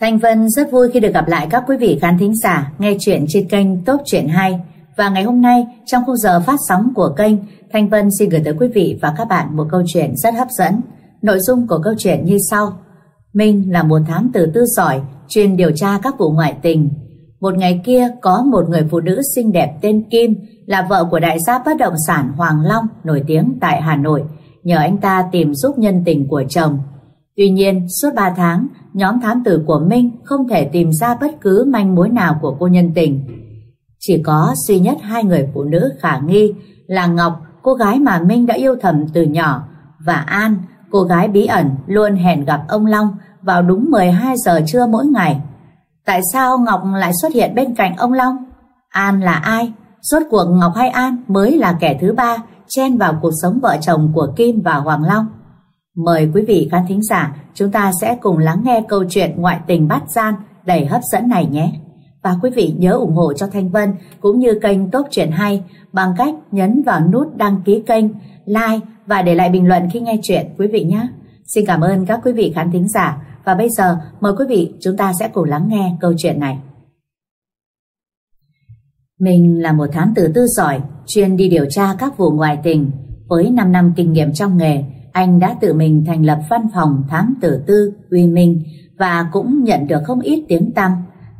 Thanh Vân rất vui khi được gặp lại các quý vị khán thính giả nghe chuyện trên kênh Tốt Chuyện Hay. Và ngày hôm nay, trong khung giờ phát sóng của kênh, Thanh Vân xin gửi tới quý vị và các bạn một câu chuyện rất hấp dẫn. Nội dung của câu chuyện như sau. Minh là một thám tử tư giỏi, chuyên điều tra các vụ ngoại tình. Một ngày kia, có một người phụ nữ xinh đẹp tên Kim, là vợ của đại gia bất động sản Hoàng Long, nổi tiếng tại Hà Nội, nhờ anh ta tìm giúp nhân tình của chồng. Tuy nhiên, suốt 3 tháng, nhóm thám tử của Minh không thể tìm ra bất cứ manh mối nào của cô nhân tình. Chỉ có duy nhất hai người phụ nữ khả nghi là Ngọc, cô gái mà Minh đã yêu thầm từ nhỏ, và An, cô gái bí ẩn luôn hẹn gặp ông Long vào đúng 12 giờ trưa mỗi ngày. Tại sao Ngọc lại xuất hiện bên cạnh ông Long? An là ai? Rốt cuộc Ngọc hay An mới là kẻ thứ ba chen vào cuộc sống vợ chồng của Kim và Hoàng Long? Mời quý vị khán thính giả chúng ta sẽ cùng lắng nghe câu chuyện ngoại tình bắt gian đầy hấp dẫn này nhé. Và quý vị nhớ ủng hộ cho Thanh Vân cũng như kênh Tốt Chuyện Hay bằng cách nhấn vào nút đăng ký kênh, like và để lại bình luận khi nghe chuyện quý vị nhé. Xin cảm ơn các quý vị khán thính giả và bây giờ mời quý vị chúng ta sẽ cùng lắng nghe câu chuyện này. Mình là một thám tử tư giỏi, chuyên đi điều tra các vụ ngoại tình. Với 5 năm kinh nghiệm trong nghề, anh đã tự mình thành lập văn phòng thám tử tư uy minh và cũng nhận được không ít tiếng tăm.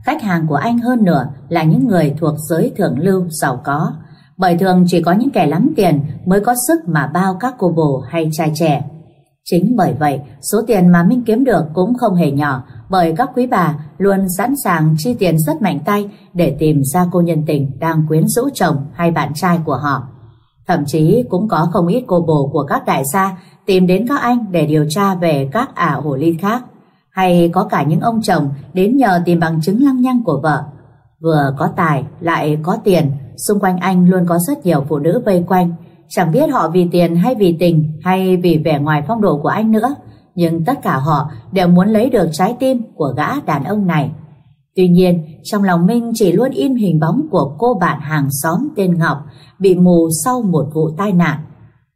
Khách hàng của anh hơn nửa là những người thuộc giới thượng lưu giàu có, bởi thường chỉ có những kẻ lắm tiền mới có sức mà bao các cô bồ hay trai trẻ. Chính bởi vậy, số tiền mà Minh kiếm được cũng không hề nhỏ bởi các quý bà luôn sẵn sàng chi tiền rất mạnh tay để tìm ra cô nhân tình đang quyến rũ chồng hay bạn trai của họ. Thậm chí cũng có không ít cô bồ của các đại gia tìm đến các anh để điều tra về các ả hồ ly khác. Hay có cả những ông chồng đến nhờ tìm bằng chứng lăng nhăng của vợ. Vừa có tài, lại có tiền, xung quanh anh luôn có rất nhiều phụ nữ vây quanh. Chẳng biết họ vì tiền hay vì tình hay vì vẻ ngoài phong độ của anh nữa. Nhưng tất cả họ đều muốn lấy được trái tim của gã đàn ông này. Tuy nhiên, trong lòng Minh chỉ luôn in hình bóng của cô bạn hàng xóm tên Ngọc bị mù sau một vụ tai nạn.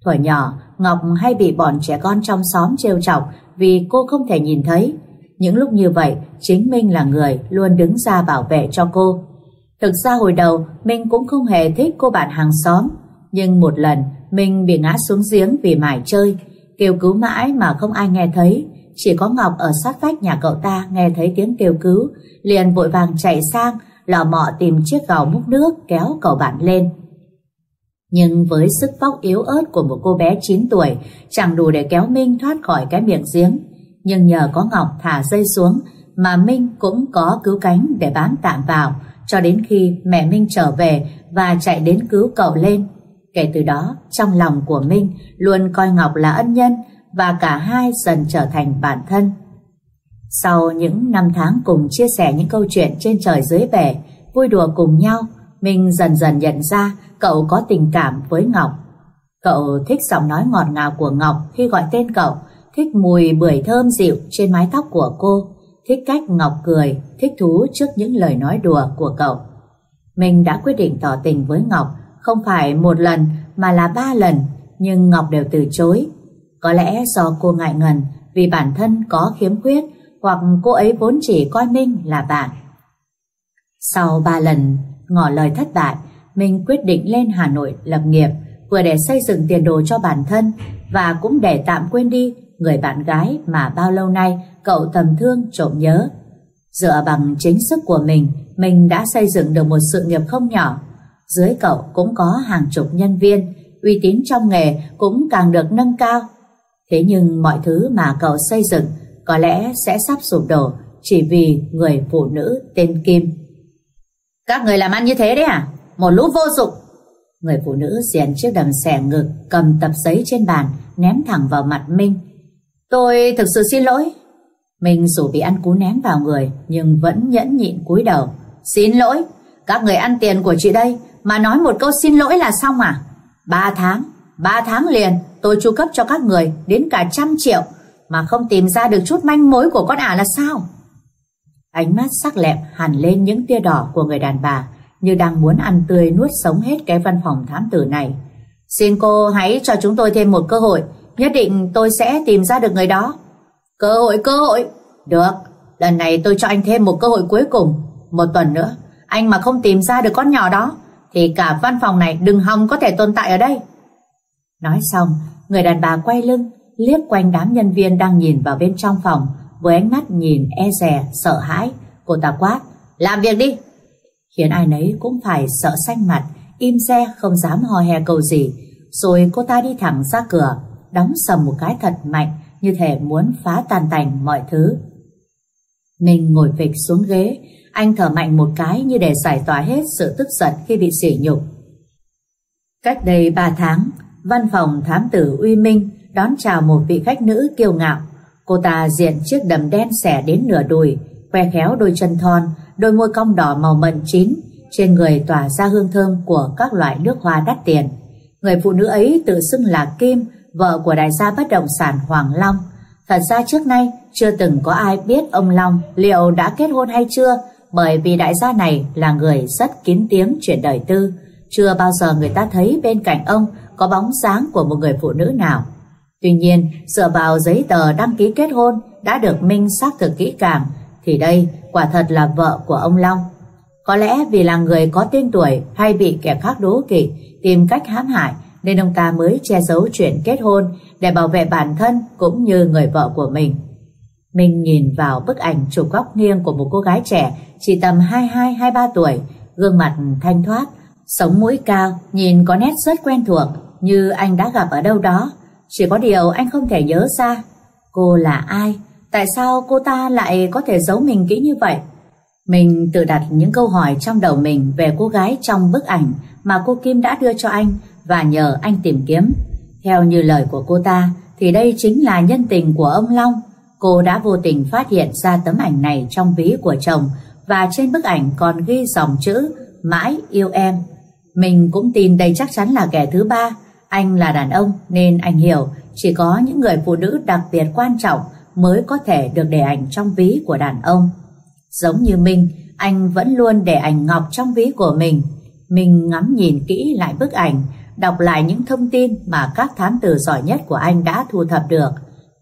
Thuở nhỏ, Ngọc hay bị bọn trẻ con trong xóm trêu chọc vì cô không thể nhìn thấy. Những lúc như vậy, chính Minh là người luôn đứng ra bảo vệ cho cô. Thực ra hồi đầu, Minh cũng không hề thích cô bạn hàng xóm. Nhưng một lần, Minh bị ngã xuống giếng vì mải chơi. Kêu cứu mãi mà không ai nghe thấy. Chỉ có Ngọc ở sát vách nhà cậu ta nghe thấy tiếng kêu cứu, liền vội vàng chạy sang, lò mọ tìm chiếc gầu múc nước kéo cậu bạn lên. Nhưng với sức vóc yếu ớt của một cô bé 9 tuổi chẳng đủ để kéo Minh thoát khỏi cái miệng giếng. Nhưng nhờ có Ngọc thả dây xuống mà Minh cũng có cứu cánh để bám tạm vào cho đến khi mẹ Minh trở về và chạy đến cứu cậu lên. Kể từ đó, trong lòng của Minh luôn coi Ngọc là ân nhân và cả hai dần trở thành bạn thân. Sau những năm tháng cùng chia sẻ những câu chuyện trên trời dưới bể, vui đùa cùng nhau, Minh dần dần nhận ra cậu có tình cảm với Ngọc. Cậu thích giọng nói ngọt ngào của Ngọc khi gọi tên cậu, thích mùi bưởi thơm dịu trên mái tóc của cô, thích cách Ngọc cười, thích thú trước những lời nói đùa của cậu. Mình đã quyết định tỏ tình với Ngọc không phải một lần mà là ba lần, nhưng Ngọc đều từ chối. Có lẽ do cô ngại ngần vì bản thân có khiếm khuyết hoặc cô ấy vốn chỉ coi Minh là bạn. Sau ba lần ngỏ lời thất bại, mình quyết định lên Hà Nội lập nghiệp, vừa để xây dựng tiền đồ cho bản thân và cũng để tạm quên đi người bạn gái mà bao lâu nay cậu thầm thương trộm nhớ. Dựa bằng chính sức của mình, mình đã xây dựng được một sự nghiệp không nhỏ. Dưới cậu cũng có hàng chục nhân viên, uy tín trong nghề cũng càng được nâng cao. Thế nhưng mọi thứ mà cậu xây dựng có lẽ sẽ sắp sụp đổ chỉ vì người phụ nữ tên Kim. Các người làm ăn như thế đấy à? Một lũ vô dụng. Người phụ nữ diện chiếc đầm xẻ ngực cầm tập giấy trên bàn ném thẳng vào mặt Minh. Tôi thực sự xin lỗi. Minh dù bị ăn cú ném vào người nhưng vẫn nhẫn nhịn cúi đầu. Xin lỗi, các người ăn tiền của chị đây mà nói một câu xin lỗi là xong à? Ba tháng, ba tháng liền tôi chu cấp cho các người đến cả trăm triệu mà không tìm ra được chút manh mối của con ả là sao? Ánh mắt sắc lẹm hằn lên những tia đỏ của người đàn bà như đang muốn ăn tươi nuốt sống hết cái văn phòng thám tử này. Xin cô hãy cho chúng tôi thêm một cơ hội, nhất định tôi sẽ tìm ra được người đó. Cơ hội, cơ hội. Được, lần này tôi cho anh thêm một cơ hội cuối cùng. Một tuần nữa, anh mà không tìm ra được con nhỏ đó, thì cả văn phòng này đừng hòng có thể tồn tại ở đây. Nói xong, người đàn bà quay lưng, liếc quanh đám nhân viên đang nhìn vào bên trong phòng, với ánh mắt nhìn e dè, sợ hãi. Cô ta quát, làm việc đi. Khiến ai nấy cũng phải sợ xanh mặt, im xe không dám hò hè cầu gì. Rồi cô ta đi thẳng ra cửa, đóng sầm một cái thật mạnh, như thể muốn phá tan tành mọi thứ. Mình ngồi phịch xuống ghế, anh thở mạnh một cái như để giải tỏa hết sự tức giận khi bị sỉ nhục. Cách đây 3 tháng, văn phòng thám tử Uy Minh đón chào một vị khách nữ kiêu ngạo. Cô ta diện chiếc đầm đen xẻ đến nửa đùi, khoe khéo đôi chân thon, đôi môi cong đỏ màu mận chín, trên người tỏa ra hương thơm của các loại nước hoa đắt tiền. Người phụ nữ ấy tự xưng là Kim, vợ của đại gia bất động sản Hoàng Long. Thật ra trước nay chưa từng có ai biết ông Long liệu đã kết hôn hay chưa, bởi vì đại gia này là người rất kín tiếng chuyện đời tư. Chưa bao giờ người ta thấy bên cạnh ông có bóng dáng của một người phụ nữ nào. Tuy nhiên, dựa vào giấy tờ đăng ký kết hôn đã được Minh xác thực kỹ càng, thì đây quả thật là vợ của ông Long. Có lẽ vì là người có tên tuổi hay bị kẻ khác đố kỵ tìm cách hãm hại nên ông ta mới che giấu chuyện kết hôn để bảo vệ bản thân cũng như người vợ của mình. Mình nhìn vào bức ảnh chụp góc nghiêng của một cô gái trẻ chỉ tầm 22-23 tuổi, gương mặt thanh thoát, sống mũi cao, nhìn có nét rất quen thuộc như anh đã gặp ở đâu đó. Chỉ có điều anh không thể nhớ ra cô là ai, tại sao cô ta lại có thể giấu mình kỹ như vậy. Mình tự đặt những câu hỏi trong đầu mình về cô gái trong bức ảnh mà cô Kim đã đưa cho anh và nhờ anh tìm kiếm. Theo như lời của cô ta, thì đây chính là nhân tình của ông Long. Cô đã vô tình phát hiện ra tấm ảnh này trong ví của chồng và trên bức ảnh còn ghi dòng chữ mãi yêu em. Mình cũng tin đây chắc chắn là kẻ thứ ba. Anh là đàn ông nên anh hiểu, chỉ có những người phụ nữ đặc biệt quan trọng mới có thể được để ảnh trong ví của đàn ông. Giống như mình, anh vẫn luôn để ảnh ngọc trong ví của mình. Mình ngắm nhìn kỹ lại bức ảnh, đọc lại những thông tin mà các thám tử giỏi nhất của anh đã thu thập được.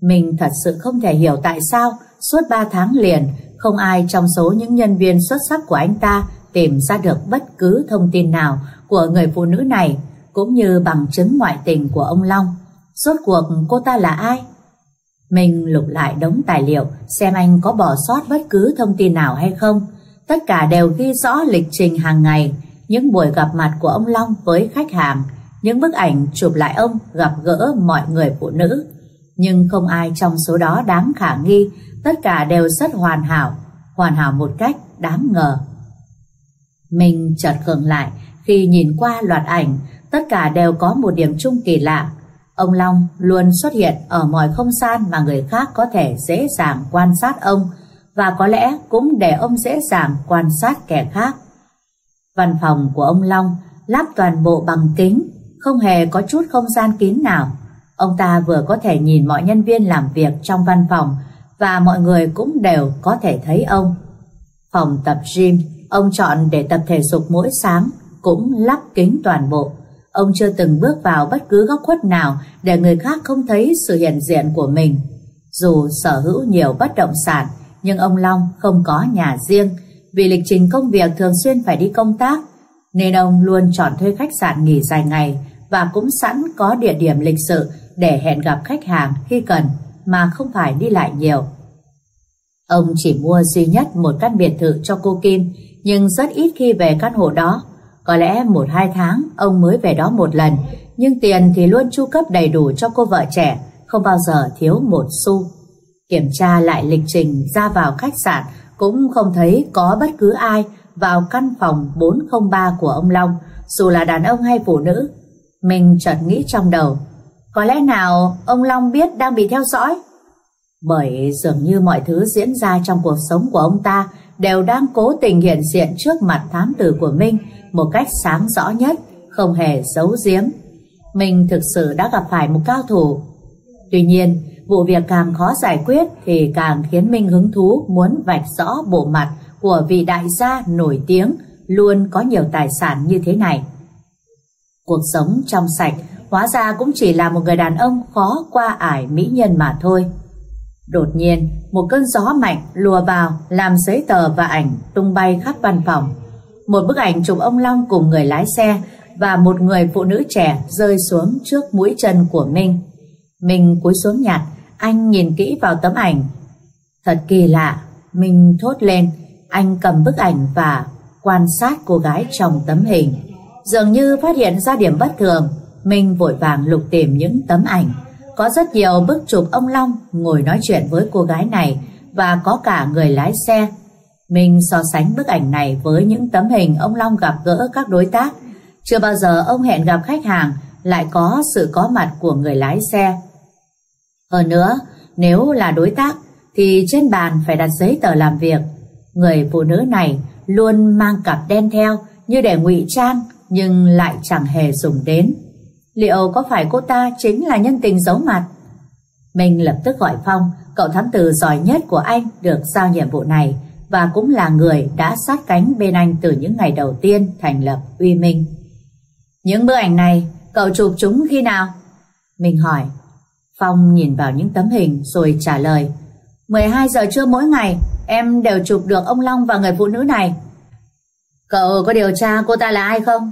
Mình thật sự không thể hiểu tại sao suốt 3 tháng liền không ai trong số những nhân viên xuất sắc của anh ta tìm ra được bất cứ thông tin nào của người phụ nữ này cũng như bằng chứng ngoại tình của ông Long. Rốt cuộc cô ta là ai? Mình lục lại đống tài liệu xem anh có bỏ sót bất cứ thông tin nào hay không. Tất cả đều ghi rõ lịch trình hàng ngày, những buổi gặp mặt của ông Long với khách hàng, những bức ảnh chụp lại ông gặp gỡ mọi người phụ nữ. Nhưng không ai trong số đó đáng khả nghi, tất cả đều rất hoàn hảo, hoàn hảo một cách đáng ngờ. Mình chợt khựng lại khi nhìn qua loạt ảnh, tất cả đều có một điểm chung kỳ lạ. Ông Long luôn xuất hiện ở mọi không gian mà người khác có thể dễ dàng quan sát ông và có lẽ cũng để ông dễ dàng quan sát kẻ khác. Văn phòng của ông Long lắp toàn bộ bằng kính, không hề có chút không gian kín nào. Ông ta vừa có thể nhìn mọi nhân viên làm việc trong văn phòng và mọi người cũng đều có thể thấy ông. Phòng tập gym, ông chọn để tập thể dục mỗi sáng, cũng lắp kính toàn bộ. Ông chưa từng bước vào bất cứ góc khuất nào để người khác không thấy sự hiện diện của mình. Dù sở hữu nhiều bất động sản, nhưng ông Long không có nhà riêng. Vì lịch trình công việc thường xuyên phải đi công tác, nên ông luôn chọn thuê khách sạn nghỉ dài ngày và cũng sẵn có địa điểm lịch sự để hẹn gặp khách hàng khi cần mà không phải đi lại nhiều. Ông chỉ mua duy nhất một căn biệt thự cho cô Kim, nhưng rất ít khi về căn hộ đó. Có lẽ một hai tháng ông mới về đó một lần, nhưng tiền thì luôn chu cấp đầy đủ cho cô vợ trẻ, không bao giờ thiếu một xu. Kiểm tra lại lịch trình ra vào khách sạn cũng không thấy có bất cứ ai vào căn phòng 403 của ông Long, dù là đàn ông hay phụ nữ. Mình chợt nghĩ trong đầu, có lẽ nào ông Long biết đang bị theo dõi? Bởi dường như mọi thứ diễn ra trong cuộc sống của ông ta đều đang cố tình hiện diện trước mặt thám tử của Minh một cách sáng rõ nhất, không hề giấu giếm. Mình thực sự đã gặp phải một cao thủ. Tuy nhiên, vụ việc càng khó giải quyết thì càng khiến Minh hứng thú muốn vạch rõ bộ mặt của vị đại gia nổi tiếng luôn có nhiều tài sản như thế này. Cuộc sống trong sạch hóa ra cũng chỉ là một người đàn ông khó qua ải mỹ nhân mà thôi. Đột nhiên, một cơn gió mạnh lùa vào làm giấy tờ và ảnh tung bay khắp văn phòng. Một bức ảnh chụp ông Long cùng người lái xe và một người phụ nữ trẻ rơi xuống trước mũi chân của Minh. Minh cúi xuống nhặt, anh nhìn kỹ vào tấm ảnh. Thật kỳ lạ, Minh thốt lên, anh cầm bức ảnh và quan sát cô gái trong tấm hình. Dường như phát hiện ra điểm bất thường, Minh vội vàng lục tìm những tấm ảnh. Có rất nhiều bức chụp ông Long ngồi nói chuyện với cô gái này và có cả người lái xe mình so sánh bức ảnh này với những tấm hình ông Long gặp gỡ các đối tác. Chưa bao giờ ông hẹn gặp khách hàng lại có sự có mặt của người lái xe. Hơn nữa, nếu là đối tác thì trên bàn phải đặt giấy tờ làm việc. Người phụ nữ này luôn mang cặp đen theo như để ngụy trang nhưng lại chẳng hề dùng đến. Liệu có phải cô ta chính là nhân tình giấu mặt? Mình lập tức gọi Phong, cậu thám tử giỏi nhất của anh được giao nhiệm vụ này và cũng là người đã sát cánh bên anh từ những ngày đầu tiên thành lập Uy Minh. Những bức ảnh này, cậu chụp chúng khi nào? Mình hỏi. Phong nhìn vào những tấm hình rồi trả lời. 12 giờ trưa mỗi ngày, em đều chụp được ông Long và người phụ nữ này. Cậu có điều tra cô ta là ai không?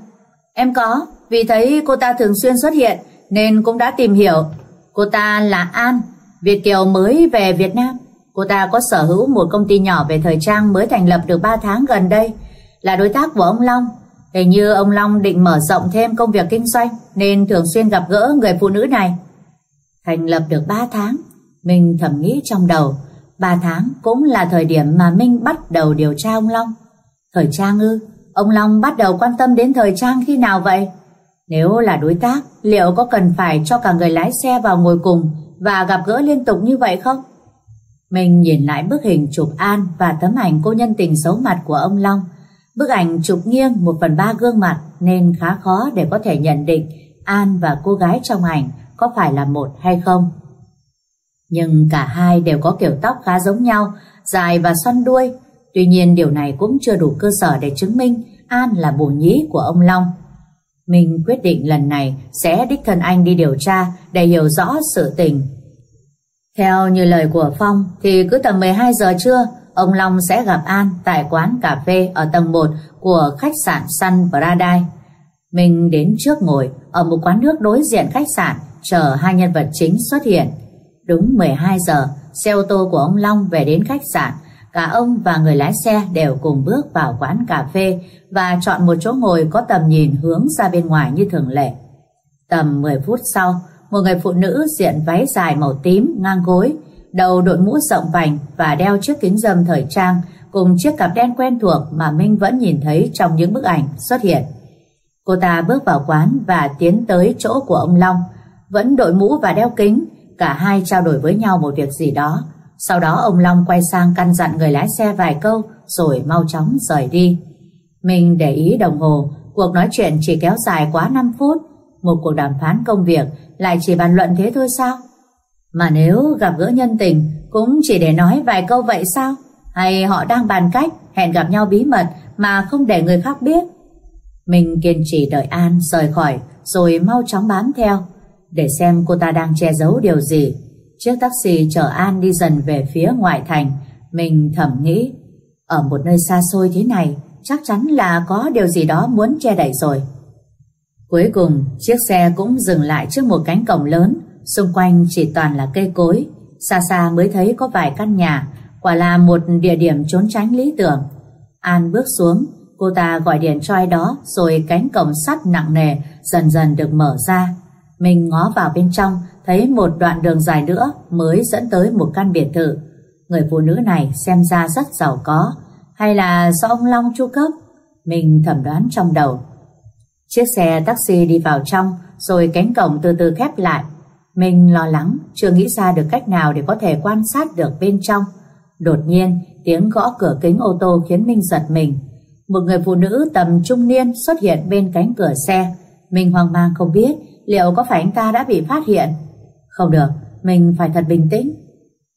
Em có, vì thấy cô ta thường xuyên xuất hiện nên cũng đã tìm hiểu. Cô ta là An, Việt Kiều mới về Việt Nam. Cô ta có sở hữu một công ty nhỏ về thời trang mới thành lập được 3 tháng gần đây, là đối tác của ông Long. Hình như ông Long định mở rộng thêm công việc kinh doanh nên thường xuyên gặp gỡ người phụ nữ này. Thành lập được 3 tháng, mình thầm nghĩ trong đầu, 3 tháng cũng là thời điểm mà Minh bắt đầu điều tra ông Long. Thời trang ư? Ông Long bắt đầu quan tâm đến thời trang khi nào vậy? Nếu là đối tác, liệu có cần phải cho cả người lái xe vào ngồi cùng và gặp gỡ liên tục như vậy không? Mình nhìn lại bức hình chụp An và tấm ảnh cô nhân tình xấu mặt của ông Long. Bức ảnh chụp nghiêng một phần ba gương mặt nên khá khó để có thể nhận định An và cô gái trong ảnh có phải là một hay không. Nhưng cả hai đều có kiểu tóc khá giống nhau, dài và xoăn đuôi. Tuy nhiên điều này cũng chưa đủ cơ sở để chứng minh An là bổ nhí của ông Long. Mình quyết định lần này sẽ đích thân anh đi điều tra để hiểu rõ sự tình. Theo như lời của Phong thì cứ tầm 12 giờ trưa ông Long sẽ gặp An tại quán cà phê ở tầng 1 của khách sạn Sun Paradise. Mình đến trước ngồi ở một quán nước đối diện khách sạn chờ hai nhân vật chính xuất hiện. Đúng 12 giờ, xe ô tô của ông Long về đến khách sạn. Cả ông và người lái xe đều cùng bước vào quán cà phê và chọn một chỗ ngồi có tầm nhìn hướng ra bên ngoài như thường lệ. Tầm 10 phút sau, một người phụ nữ diện váy dài màu tím ngang gối, đầu đội mũ rộng vành và đeo chiếc kính dâm thời trang cùng chiếc cặp đen quen thuộc mà Minh vẫn nhìn thấy trong những bức ảnh xuất hiện. Cô ta bước vào quán và tiến tới chỗ của ông Long, vẫn đội mũ và đeo kính, cả hai trao đổi với nhau một việc gì đó. Sau đó ông Long quay sang căn dặn người lái xe vài câu rồi mau chóng rời đi. Mình để ý đồng hồ, cuộc nói chuyện chỉ kéo dài quá 5 phút. Một cuộc đàm phán công việc lại chỉ bàn luận thế thôi sao? Mà nếu gặp gỡ nhân tình cũng chỉ để nói vài câu vậy sao? Hay họ đang bàn cách hẹn gặp nhau bí mật mà không để người khác biết? Mình kiên trì đợi An rời khỏi rồi mau chóng bám theo để xem cô ta đang che giấu điều gì. Chiếc taxi chở An đi dần về phía ngoại thành. Mình thầm nghĩ, ở một nơi xa xôi thế này, chắc chắn là có điều gì đó muốn che đậy rồi. Cuối cùng, chiếc xe cũng dừng lại trước một cánh cổng lớn, xung quanh chỉ toàn là cây cối. Xa xa mới thấy có vài căn nhà, quả là một địa điểm trốn tránh lý tưởng. An bước xuống, cô ta gọi điện cho ai đó, rồi cánh cổng sắt nặng nề dần dần được mở ra. Mình ngó vào bên trong, thấy một đoạn đường dài nữa mới dẫn tới một căn biệt thự. Người phụ nữ này xem ra rất giàu có, hay là do ông Long chu cấp? Mình thẩm đoán trong đầu. Chiếc xe taxi đi vào trong, rồi cánh cổng từ từ khép lại. Mình lo lắng, chưa nghĩ ra được cách nào để có thể quan sát được bên trong. Đột nhiên, tiếng gõ cửa kính ô tô khiến Minh giật mình. Một người phụ nữ tầm trung niên xuất hiện bên cánh cửa xe. Mình hoang mang không biết liệu có phải anh ta đã bị phát hiện. Không được, mình phải thật bình tĩnh.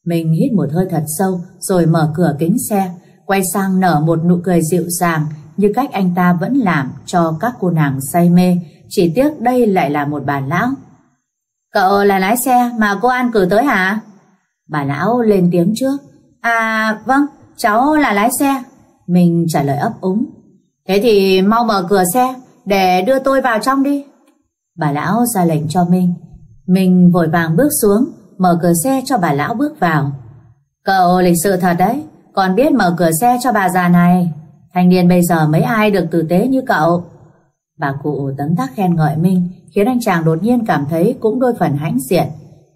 Mình hít một hơi thật sâu rồi mở cửa kính xe, quay sang nở một nụ cười dịu dàng như cách anh ta vẫn làm cho các cô nàng say mê, chỉ tiếc đây lại là một bà lão. Cậu là lái xe mà cô An cử tới hả? Bà lão lên tiếng trước. À vâng, cháu là lái xe. Mình trả lời ấp úng. Thế thì mau mở cửa xe để đưa tôi vào trong đi. Bà lão ra lệnh cho mình. Mình vội vàng bước xuống, mở cửa xe cho bà lão bước vào. Cậu lịch sự thật đấy, còn biết mở cửa xe cho bà già này. Thanh niên bây giờ mấy ai được tử tế như cậu. Bà cụ tấm tắc khen ngợi Minh, khiến anh chàng đột nhiên cảm thấy cũng đôi phần hãnh diện.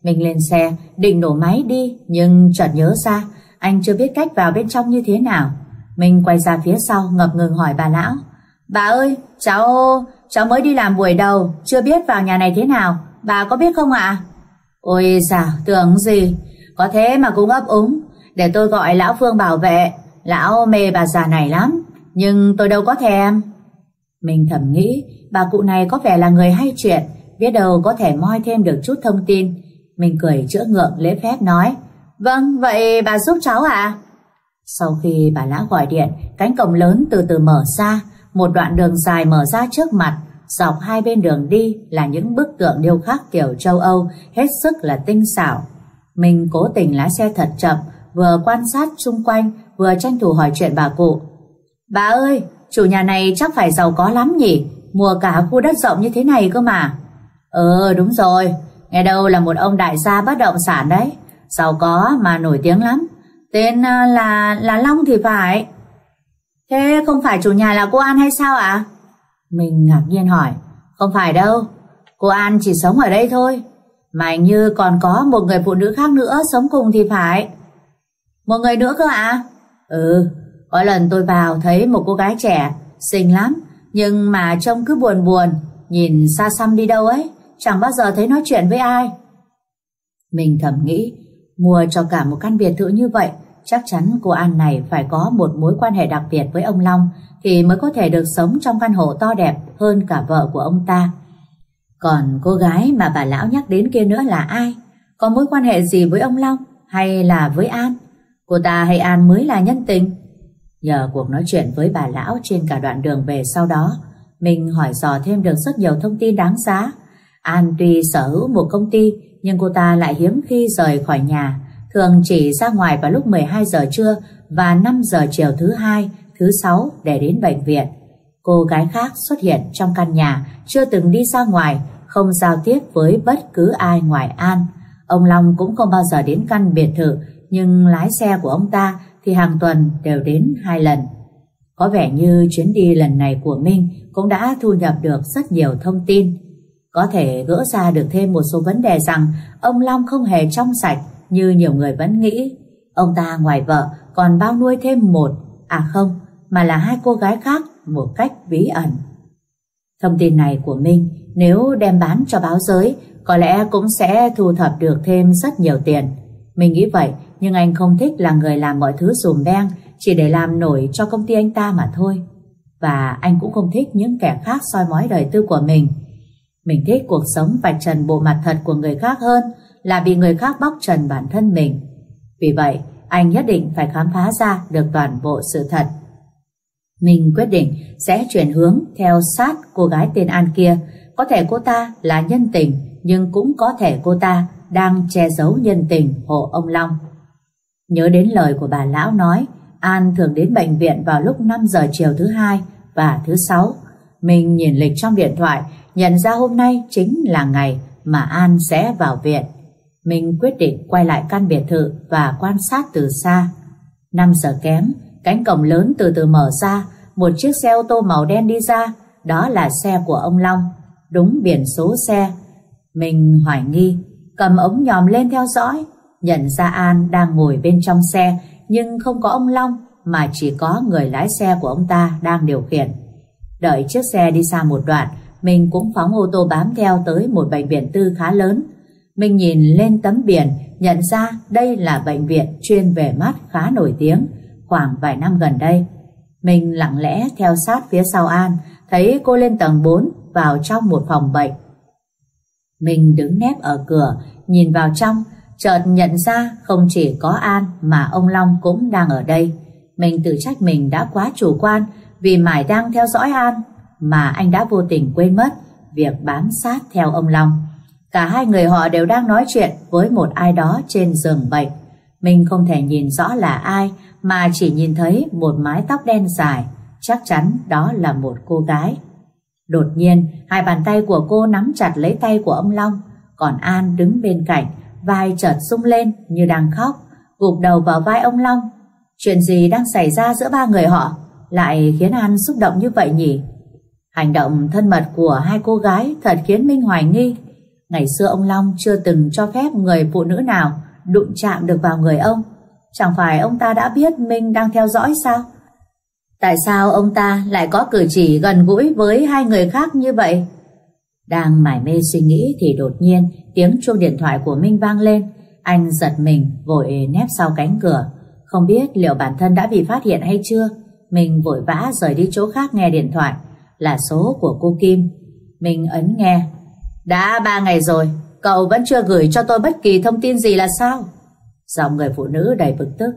Minh lên xe, định nổ máy đi, nhưng chợt nhớ ra, anh chưa biết cách vào bên trong như thế nào. Minh quay ra phía sau ngập ngừng hỏi bà lão. Bà ơi, cháu... cháu mới đi làm buổi đầu, chưa biết vào nhà này thế nào, bà có biết không ạ? Ôi dào tưởng gì, có thế mà cũng ấp úng, để tôi gọi lão Phương bảo vệ, lão mê bà già này lắm, nhưng tôi đâu có thèm. Mình thầm nghĩ, bà cụ này có vẻ là người hay chuyện, biết đâu có thể moi thêm được chút thông tin. Mình cười chữa ngượng lễ phép nói, vâng, vậy bà giúp cháu à? Sau khi bà lão gọi điện, cánh cổng lớn từ từ mở ra, một đoạn đường dài mở ra trước mặt, dọc hai bên đường đi là những bức tượng điêu khắc kiểu châu Âu hết sức là tinh xảo. Mình cố tình lái xe thật chậm, vừa quan sát xung quanh, vừa tranh thủ hỏi chuyện bà cụ. Bà ơi, chủ nhà này chắc phải giàu có lắm nhỉ, mua cả khu đất rộng như thế này cơ mà. Ừ, đúng rồi, nghe đâu là một ông đại gia bất động sản đấy, giàu có mà nổi tiếng lắm. Tên à, là là Long thì phải. Thế không phải chủ nhà là cô An hay sao ạ? Mình ngạc nhiên hỏi. Không phải đâu, cô An chỉ sống ở đây thôi. Mà như còn có một người phụ nữ khác nữa sống cùng thì phải. Một người nữa cơ ạ? Ừ, có lần tôi vào thấy một cô gái trẻ, xinh lắm, nhưng mà trông cứ buồn buồn, nhìn xa xăm đi đâu ấy, chẳng bao giờ thấy nói chuyện với ai. Mình thầm nghĩ, mua cho cả một căn biệt thự như vậy, chắc chắn cô An này phải có một mối quan hệ đặc biệt với ông Long thì mới có thể được sống trong căn hộ to đẹp hơn cả vợ của ông ta. Còn cô gái mà bà lão nhắc đến kia nữa là ai? Có mối quan hệ gì với ông Long hay là với An? Cô ta hay An mới là nhân tình? Nhờ cuộc nói chuyện với bà lão trên cả đoạn đường về sau đó, mình hỏi dò thêm được rất nhiều thông tin đáng giá. An tuy sở hữu một công ty, nhưng cô ta lại hiếm khi rời khỏi nhà, thường chỉ ra ngoài vào lúc 12 giờ trưa và 5 giờ chiều thứ hai, thứ sáu để đến bệnh viện. Cô gái khác xuất hiện trong căn nhà, chưa từng đi ra ngoài, không giao tiếp với bất cứ ai ngoài An. Ông Long cũng không bao giờ đến căn biệt thự, nhưng lái xe của ông ta thì hàng tuần đều đến hai lần. Có vẻ như chuyến đi lần này của Minh cũng đã thu nhập được rất nhiều thông tin. Có thể gỡ ra được thêm một số vấn đề rằng ông Long không hề trong sạch như nhiều người vẫn nghĩ. Ông ta ngoài vợ còn bao nuôi thêm một, à không, mà là hai cô gái khác một cách bí ẩn. Thông tin này của Minh nếu đem bán cho báo giới có lẽ cũng sẽ thu thập được thêm rất nhiều tiền. Mình nghĩ vậy nhưng anh không thích là người làm mọi thứ dùm beng chỉ để làm nổi cho công ty anh ta mà thôi. Và anh cũng không thích những kẻ khác soi mói đời tư của mình. Mình thích cuộc sống vạch trần bộ mặt thật của người khác hơn là bị người khác bóc trần bản thân mình. Vì vậy, anh nhất định phải khám phá ra được toàn bộ sự thật. Mình quyết định sẽ chuyển hướng theo sát cô gái tên An kia. Có thể cô ta là nhân tình, nhưng cũng có thể cô ta đang che giấu nhân tình hộ ông Long. Nhớ đến lời của bà lão nói, An thường đến bệnh viện vào lúc 5 giờ chiều thứ hai và thứ sáu. Mình nhìn lịch trong điện thoại, nhận ra hôm nay chính là ngày mà An sẽ vào viện. Mình quyết định quay lại căn biệt thự và quan sát từ xa. 5 giờ kém, cánh cổng lớn từ từ mở ra, một chiếc xe ô tô màu đen đi ra, đó là xe của ông Long, đúng biển số xe. Mình hoài nghi, cầm ống nhòm lên theo dõi, nhận ra An đang ngồi bên trong xe, nhưng không có ông Long, mà chỉ có người lái xe của ông ta đang điều khiển. Đợi chiếc xe đi xa một đoạn, mình cũng phóng ô tô bám theo tới một bệnh viện tư khá lớn. Mình nhìn lên tấm biển, nhận ra đây là bệnh viện chuyên về mắt khá nổi tiếng, khoảng vài năm gần đây. Mình lặng lẽ theo sát phía sau An, thấy cô lên tầng 4 vào trong một phòng bệnh. Mình đứng nép ở cửa, nhìn vào trong, chợt nhận ra không chỉ có An mà ông Long cũng đang ở đây. Mình tự trách mình đã quá chủ quan vì mải đang theo dõi An mà anh đã vô tình quên mất việc bám sát theo ông Long. Cả hai người họ đều đang nói chuyện với một ai đó trên giường bệnh. Mình không thể nhìn rõ là ai mà chỉ nhìn thấy một mái tóc đen dài, chắc chắn đó là một cô gái. Đột nhiên, hai bàn tay của cô nắm chặt lấy tay của ông Long, còn An đứng bên cạnh, vai chợt sung lên như đang khóc, gục đầu vào vai ông Long. Chuyện gì đang xảy ra giữa ba người họ lại khiến An xúc động như vậy nhỉ? Hành động thân mật của hai cô gái thật khiến Minh hoài nghi. Ngày xưa ông Long chưa từng cho phép người phụ nữ nào đụng chạm được vào người ông. Chẳng phải ông ta đã biết Minh đang theo dõi sao? Tại sao ông ta lại có cử chỉ gần gũi với hai người khác như vậy? Đang mải mê suy nghĩ thì đột nhiên tiếng chuông điện thoại của Minh vang lên. Anh giật mình vội nép sau cánh cửa. Không biết liệu bản thân đã bị phát hiện hay chưa? Mình vội vã rời đi chỗ khác nghe điện thoại. Là số của cô Kim. Mình ấn nghe. Đã ba ngày rồi, cậu vẫn chưa gửi cho tôi bất kỳ thông tin gì là sao? Giọng người phụ nữ đầy bực tức.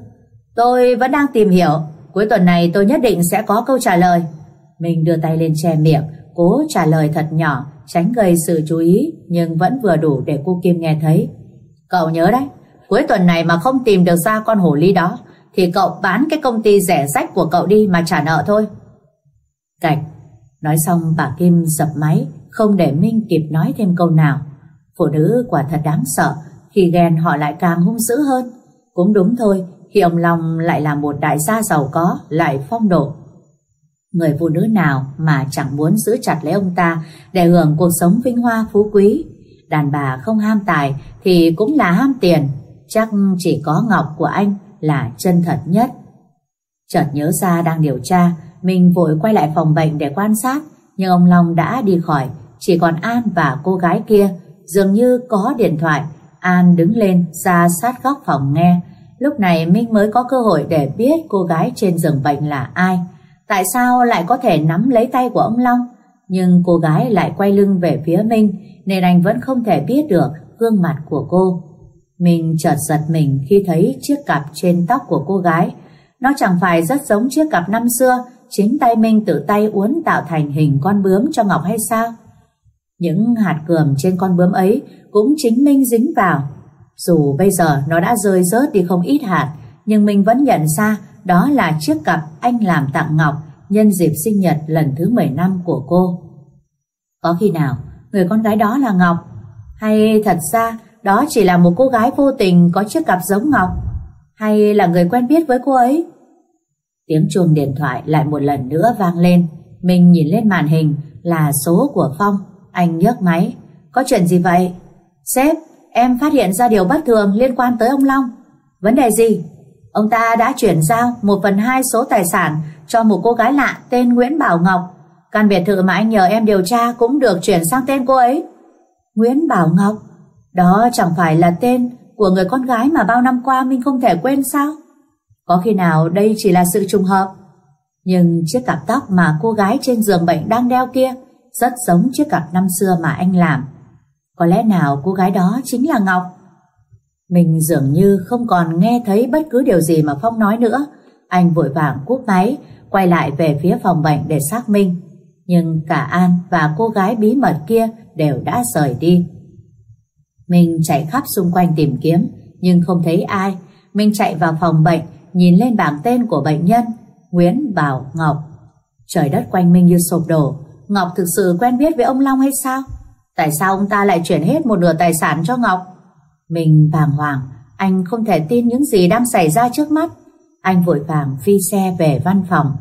Tôi vẫn đang tìm hiểu. Cuối tuần này tôi nhất định sẽ có câu trả lời. Mình đưa tay lên che miệng, cố trả lời thật nhỏ, tránh gây sự chú ý, nhưng vẫn vừa đủ để cô Kim nghe thấy. Cậu nhớ đấy, cuối tuần này mà không tìm được ra con hổ ly đó, thì cậu bán cái công ty rẻ rách của cậu đi mà trả nợ thôi. Cạch, nói xong bà Kim dập máy, không để Minh kịp nói thêm câu nào. Phụ nữ quả thật đáng sợ, khi ghen họ lại càng hung dữ hơn. Cũng đúng thôi, khi ông Long lại là một đại gia giàu có, lại phong độ. Người phụ nữ nào mà chẳng muốn giữ chặt lấy ông ta để hưởng cuộc sống vinh hoa phú quý. Đàn bà không ham tài thì cũng là ham tiền, chắc chỉ có Ngọc của anh là chân thật nhất. Chợt nhớ ra đang điều tra, mình vội quay lại phòng bệnh để quan sát, nhưng ông Long đã đi khỏi, chỉ còn An và cô gái kia, dường như có điện thoại. An đứng lên ra sát góc phòng nghe, lúc này Minh mới có cơ hội để biết cô gái trên giường bệnh là ai. Tại sao lại có thể nắm lấy tay của ông Long? Nhưng cô gái lại quay lưng về phía Minh, nên anh vẫn không thể biết được gương mặt của cô. Mình chợt giật mình khi thấy chiếc cặp trên tóc của cô gái. Nó chẳng phải rất giống chiếc cặp năm xưa, chính tay Minh tự tay uốn tạo thành hình con bướm cho Ngọc hay sao? Những hạt cườm trên con bướm ấy cũng chính Minh dính vào. Dù bây giờ nó đã rơi rớt đi không ít hạt, nhưng mình vẫn nhận ra đó là chiếc cặp anh làm tặng Ngọc nhân dịp sinh nhật lần thứ 10 năm của cô. Có khi nào người con gái đó là Ngọc? Hay thật ra đó chỉ là một cô gái vô tình có chiếc cặp giống Ngọc? Hay là người quen biết với cô ấy? Tiếng chuông điện thoại lại một lần nữa vang lên. Mình nhìn lên màn hình là số của Phong. Anh nhấc máy. Có chuyện gì vậy? Sếp, em phát hiện ra điều bất thường liên quan tới ông Long. Vấn đề gì? Ông ta đã chuyển giao một phần hai số tài sản cho một cô gái lạ tên Nguyễn Bảo Ngọc. Căn biệt thự mà anh nhờ em điều tra cũng được chuyển sang tên cô ấy. Nguyễn Bảo Ngọc? Đó chẳng phải là tên của người con gái mà bao năm qua mình không thể quên sao? Có khi nào đây chỉ là sự trùng hợp? Nhưng chiếc cặp tóc mà cô gái trên giường bệnh đang đeo kia rất giống chiếc cặp năm xưa mà anh làm. Có lẽ nào cô gái đó chính là Ngọc? Mình dường như không còn nghe thấy bất cứ điều gì mà Phong nói nữa. Anh vội vàng cúp máy, quay lại về phía phòng bệnh để xác minh. Nhưng cả An và cô gái bí mật kia đều đã rời đi. Mình chạy khắp xung quanh tìm kiếm, nhưng không thấy ai. Mình chạy vào phòng bệnh, nhìn lên bảng tên của bệnh nhân, Nguyễn Bảo Ngọc. Trời đất quanh mình như sụp đổ. Ngọc thực sự quen biết với ông Long hay sao? Tại sao ông ta lại chuyển hết một nửa tài sản cho Ngọc? Mình bàng hoàng, anh không thể tin những gì đang xảy ra trước mắt. Anh vội vàng phi xe về văn phòng.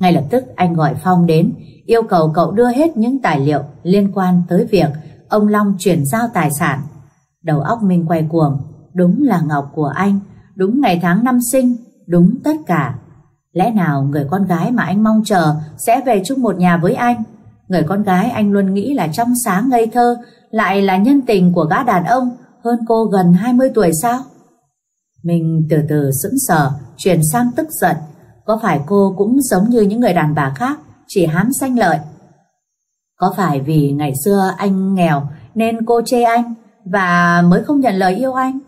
Ngay lập tức anh gọi Phong đến, yêu cầu cậu đưa hết những tài liệu liên quan tới việc ông Long chuyển giao tài sản. Đầu óc mình quay cuồng, đúng là Ngọc của anh, đúng ngày tháng năm sinh, đúng tất cả. Lẽ nào người con gái mà anh mong chờ sẽ về chung một nhà với anh? Người con gái anh luôn nghĩ là trong sáng ngây thơ, lại là nhân tình của gã đàn ông hơn cô gần 20 tuổi sao? Mình từ từ sững sờ, chuyển sang tức giận. Có phải cô cũng giống như những người đàn bà khác, chỉ hám sanh lợi? Có phải vì ngày xưa anh nghèo nên cô chê anh và mới không nhận lời yêu anh?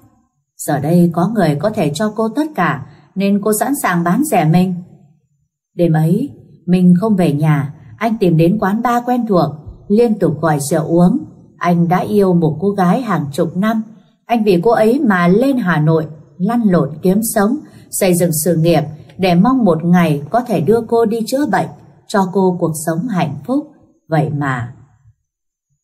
Giờ đây có người có thể cho cô tất cả nên cô sẵn sàng bán rẻ mình. Đêm ấy, mình không về nhà, anh tìm đến quán ba quen thuộc, liên tục gọi rượu uống anh đã yêu một cô gái hàng chục năm. Anh vì cô ấy mà lên Hà Nội lăn lộn kiếm sống, xây dựng sự nghiệp để mong một ngày có thể đưa cô đi chữa bệnh, cho cô cuộc sống hạnh phúc. Vậy mà...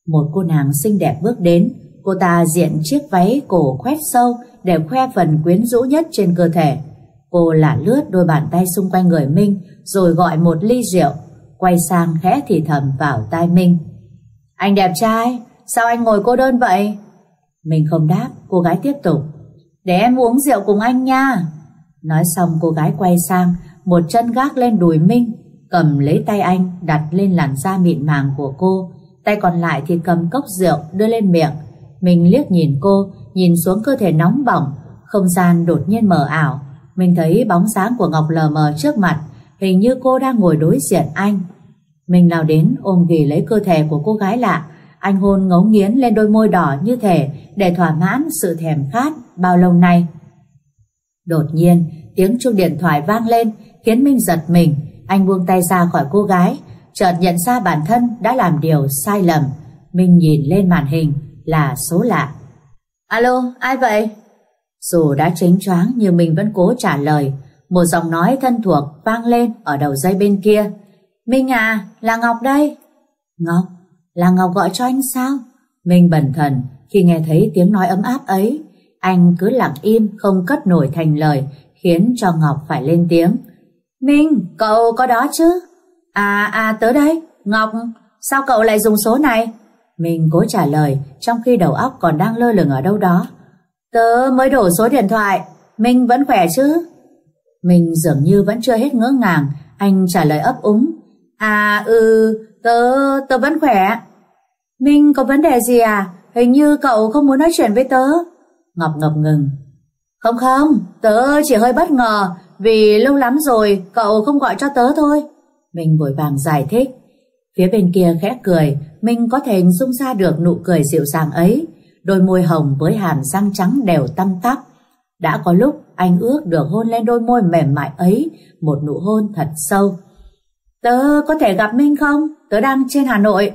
Một cô nàng xinh đẹp bước đến, cô ta diện chiếc váy cổ khoét sâu để khoe phần quyến rũ nhất trên cơ thể. Cô lả lướt đôi bàn tay xung quanh người Minh rồi gọi một ly rượu, quay sang khẽ thì thầm vào tai Minh. Anh đẹp trai, sao anh ngồi cô đơn vậy? Mình không đáp, cô gái tiếp tục. Để em uống rượu cùng anh nha. Nói xong cô gái quay sang, một chân gác lên đùi Minh, cầm lấy tay anh đặt lên làn da mịn màng của cô, tay còn lại thì cầm cốc rượu đưa lên miệng. Mình liếc nhìn cô, nhìn xuống cơ thể nóng bỏng, không gian đột nhiên mờ ảo. Mình thấy bóng dáng của Ngọc lờ mờ trước mặt, hình như cô đang ngồi đối diện anh. Mình nào đến ôm ghì lấy cơ thể của cô gái lạ, anh hôn ngấu nghiến lên đôi môi đỏ như thể để thỏa mãn sự thèm khát bao lâu nay. Đột nhiên, tiếng chuông điện thoại vang lên khiến Minh giật mình. Anh buông tay ra khỏi cô gái, chợt nhận ra bản thân đã làm điều sai lầm. Minh nhìn lên màn hình là số lạ. Alo, ai vậy? Dù đã chính choáng nhưng mình vẫn cố trả lời. Một giọng nói thân thuộc vang lên ở đầu dây bên kia. Minh à, là Ngọc đây. Ngọc, là Ngọc gọi cho anh sao? Minh bần thần khi nghe thấy tiếng nói ấm áp ấy. Anh cứ lặng im không cất nổi thành lời khiến cho Ngọc phải lên tiếng. Minh, cậu có đó chứ? À, à, tớ đây. Ngọc, sao cậu lại dùng số này? Mình cố trả lời trong khi đầu óc còn đang lơ lửng ở đâu đó. Tớ mới đổ số điện thoại, Minh vẫn khỏe chứ? Mình dường như vẫn chưa hết ngỡ ngàng, anh trả lời ấp úng. À ừ, tớ, tớ vẫn khỏe. Minh có vấn đề gì à? Hình như cậu không muốn nói chuyện với tớ. Ngọc ngập ngừng. Không không, tớ chỉ hơi bất ngờ vì lâu lắm rồi cậu không gọi cho tớ thôi. Minh vội vàng giải thích. Phía bên kia khẽ cười, Minh có thể hình dung ra được nụ cười dịu dàng ấy, đôi môi hồng với hàm răng trắng đều tăm tắp. Đã có lúc anh ước được hôn lên đôi môi mềm mại ấy, một nụ hôn thật sâu. Tớ có thể gặp Minh không? Tớ đang trên Hà Nội.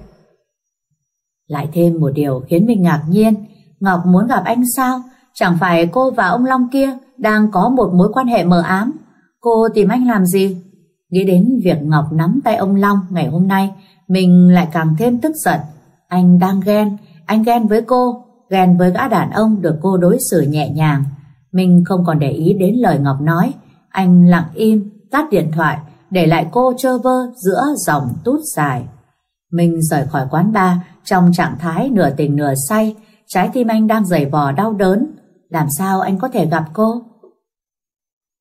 Lại thêm một điều khiến mình ngạc nhiên, Ngọc muốn gặp anh sao? Chẳng phải cô và ông Long kia đang có một mối quan hệ mờ ám? Cô tìm anh làm gì? Nghĩ đến việc Ngọc nắm tay ông Long ngày hôm nay, mình lại càng thêm tức giận. Anh đang ghen, anh ghen với cô, ghen với gã đàn ông được cô đối xử nhẹ nhàng. Mình không còn để ý đến lời Ngọc nói, anh lặng im, tắt điện thoại, để lại cô trơ vơ giữa dòng tút dài. Mình rời khỏi quán bar trong trạng thái nửa tình nửa say, trái tim anh đang dày vò đau đớn. Làm sao anh có thể gặp cô?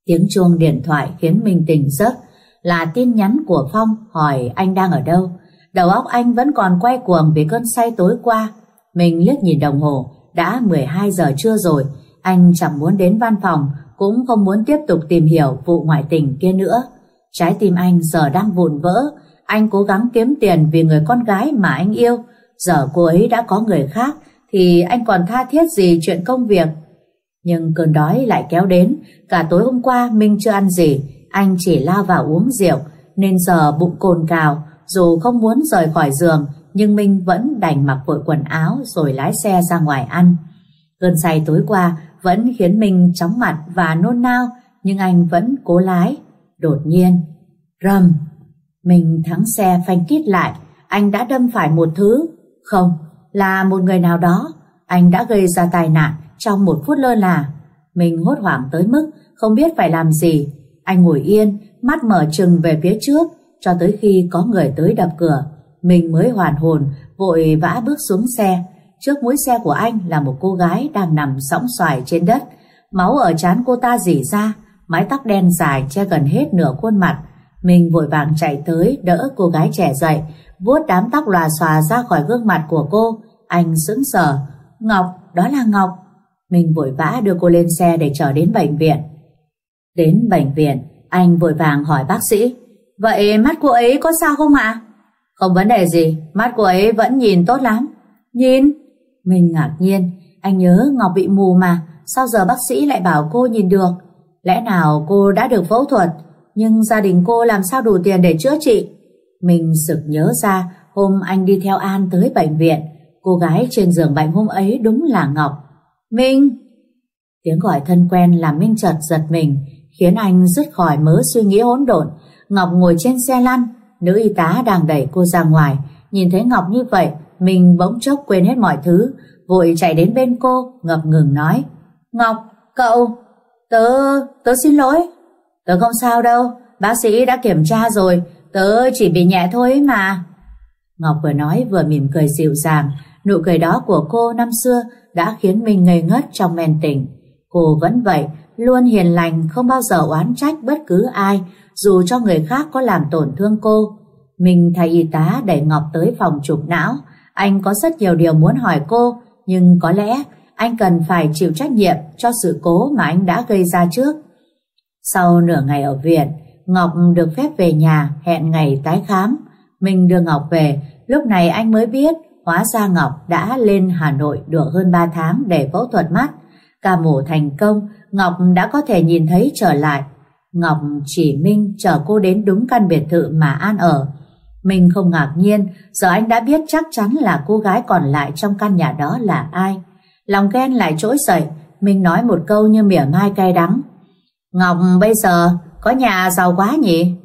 Tiếng chuông điện thoại khiến mình tỉnh giấc, là tin nhắn của Phong hỏi anh đang ở đâu. Đầu óc anh vẫn còn quay cuồng vì cơn say tối qua. Mình liếc nhìn đồng hồ, đã 12 giờ trưa rồi, anh chẳng muốn đến văn phòng, cũng không muốn tiếp tục tìm hiểu vụ ngoại tình kia nữa. Trái tim anh giờ đang vụn vỡ, anh cố gắng kiếm tiền vì người con gái mà anh yêu. Giờ cô ấy đã có người khác, thì anh còn tha thiết gì chuyện công việc. Nhưng cơn đói lại kéo đến, cả tối hôm qua Minh chưa ăn gì, anh chỉ lao vào uống rượu, nên giờ bụng cồn cào, dù không muốn rời khỏi giường, nhưng Minh vẫn đành mặc vội quần áo rồi lái xe ra ngoài ăn. Cơn say tối qua vẫn khiến Minh chóng mặt và nôn nao, nhưng anh vẫn cố lái. Đột nhiên, rầm, mình thắng xe phanh kít lại, anh đã đâm phải một thứ. Không, là một người nào đó. Anh đã gây ra tai nạn trong một phút lơ là. Mình hốt hoảng tới mức không biết phải làm gì. Anh ngồi yên, mắt mở trừng về phía trước, cho tới khi có người tới đập cửa. Mình mới hoàn hồn, vội vã bước xuống xe. Trước mũi xe của anh là một cô gái đang nằm sõng xoài trên đất. Máu ở trán cô ta rỉ ra, mái tóc đen dài che gần hết nửa khuôn mặt. Mình vội vàng chạy tới đỡ cô gái trẻ dậy, vuốt đám tóc lòa xòa ra khỏi gương mặt của cô. Anh sững sờ. Ngọc, đó là Ngọc. Mình vội vã đưa cô lên xe để trở đến bệnh viện. Đến bệnh viện, anh vội vàng hỏi bác sĩ. Vậy mắt cô ấy có sao không ạ? Không vấn đề gì, mắt cô ấy vẫn nhìn tốt lắm. Nhìn? Mình ngạc nhiên, anh nhớ Ngọc bị mù mà, sao giờ bác sĩ lại bảo cô nhìn được? Lẽ nào cô đã được phẫu thuật, nhưng gia đình cô làm sao đủ tiền để chữa trị? Mình sực nhớ ra hôm anh đi theo An tới bệnh viện, cô gái trên giường bệnh hôm ấy đúng là Ngọc. Minh! Tiếng gọi thân quen làm Minh chợt giật mình, khiến anh dứt khỏi mớ suy nghĩ hỗn độn. Ngọc ngồi trên xe lăn, nữ y tá đang đẩy cô ra ngoài. Nhìn thấy Ngọc như vậy, mình bỗng chốc quên hết mọi thứ, vội chạy đến bên cô, ngập ngừng nói. Ngọc, cậu, tớ, tớ xin lỗi. Tớ không sao đâu, bác sĩ đã kiểm tra rồi, tớ chỉ bị nhẹ thôi mà. Ngọc vừa nói vừa mỉm cười dịu dàng, nụ cười đó của cô năm xưa đã khiến mình ngây ngất trong men tình. Cô vẫn vậy, luôn hiền lành, không bao giờ oán trách bất cứ ai, dù cho người khác có làm tổn thương cô. Mình thầy y tá đẩy Ngọc tới phòng chụp não, anh có rất nhiều điều muốn hỏi cô, nhưng có lẽ anh cần phải chịu trách nhiệm cho sự cố mà anh đã gây ra trước. Sau nửa ngày ở viện, Ngọc được phép về nhà hẹn ngày tái khám. Mình đưa Ngọc về, lúc này anh mới biết hóa ra Ngọc đã lên Hà Nội được hơn 3 tháng để phẫu thuật mắt. Ca mổ thành công, Ngọc đã có thể nhìn thấy trở lại. Ngọc chỉ Minh chở cô đến đúng căn biệt thự mà An ở. Mình không ngạc nhiên, giờ anh đã biết chắc chắn là cô gái còn lại trong căn nhà đó là ai. Lòng ghen lại trỗi dậy, mình nói một câu như mỉa mai cay đắng. Ngọc bây giờ có nhà giàu quá nhỉ?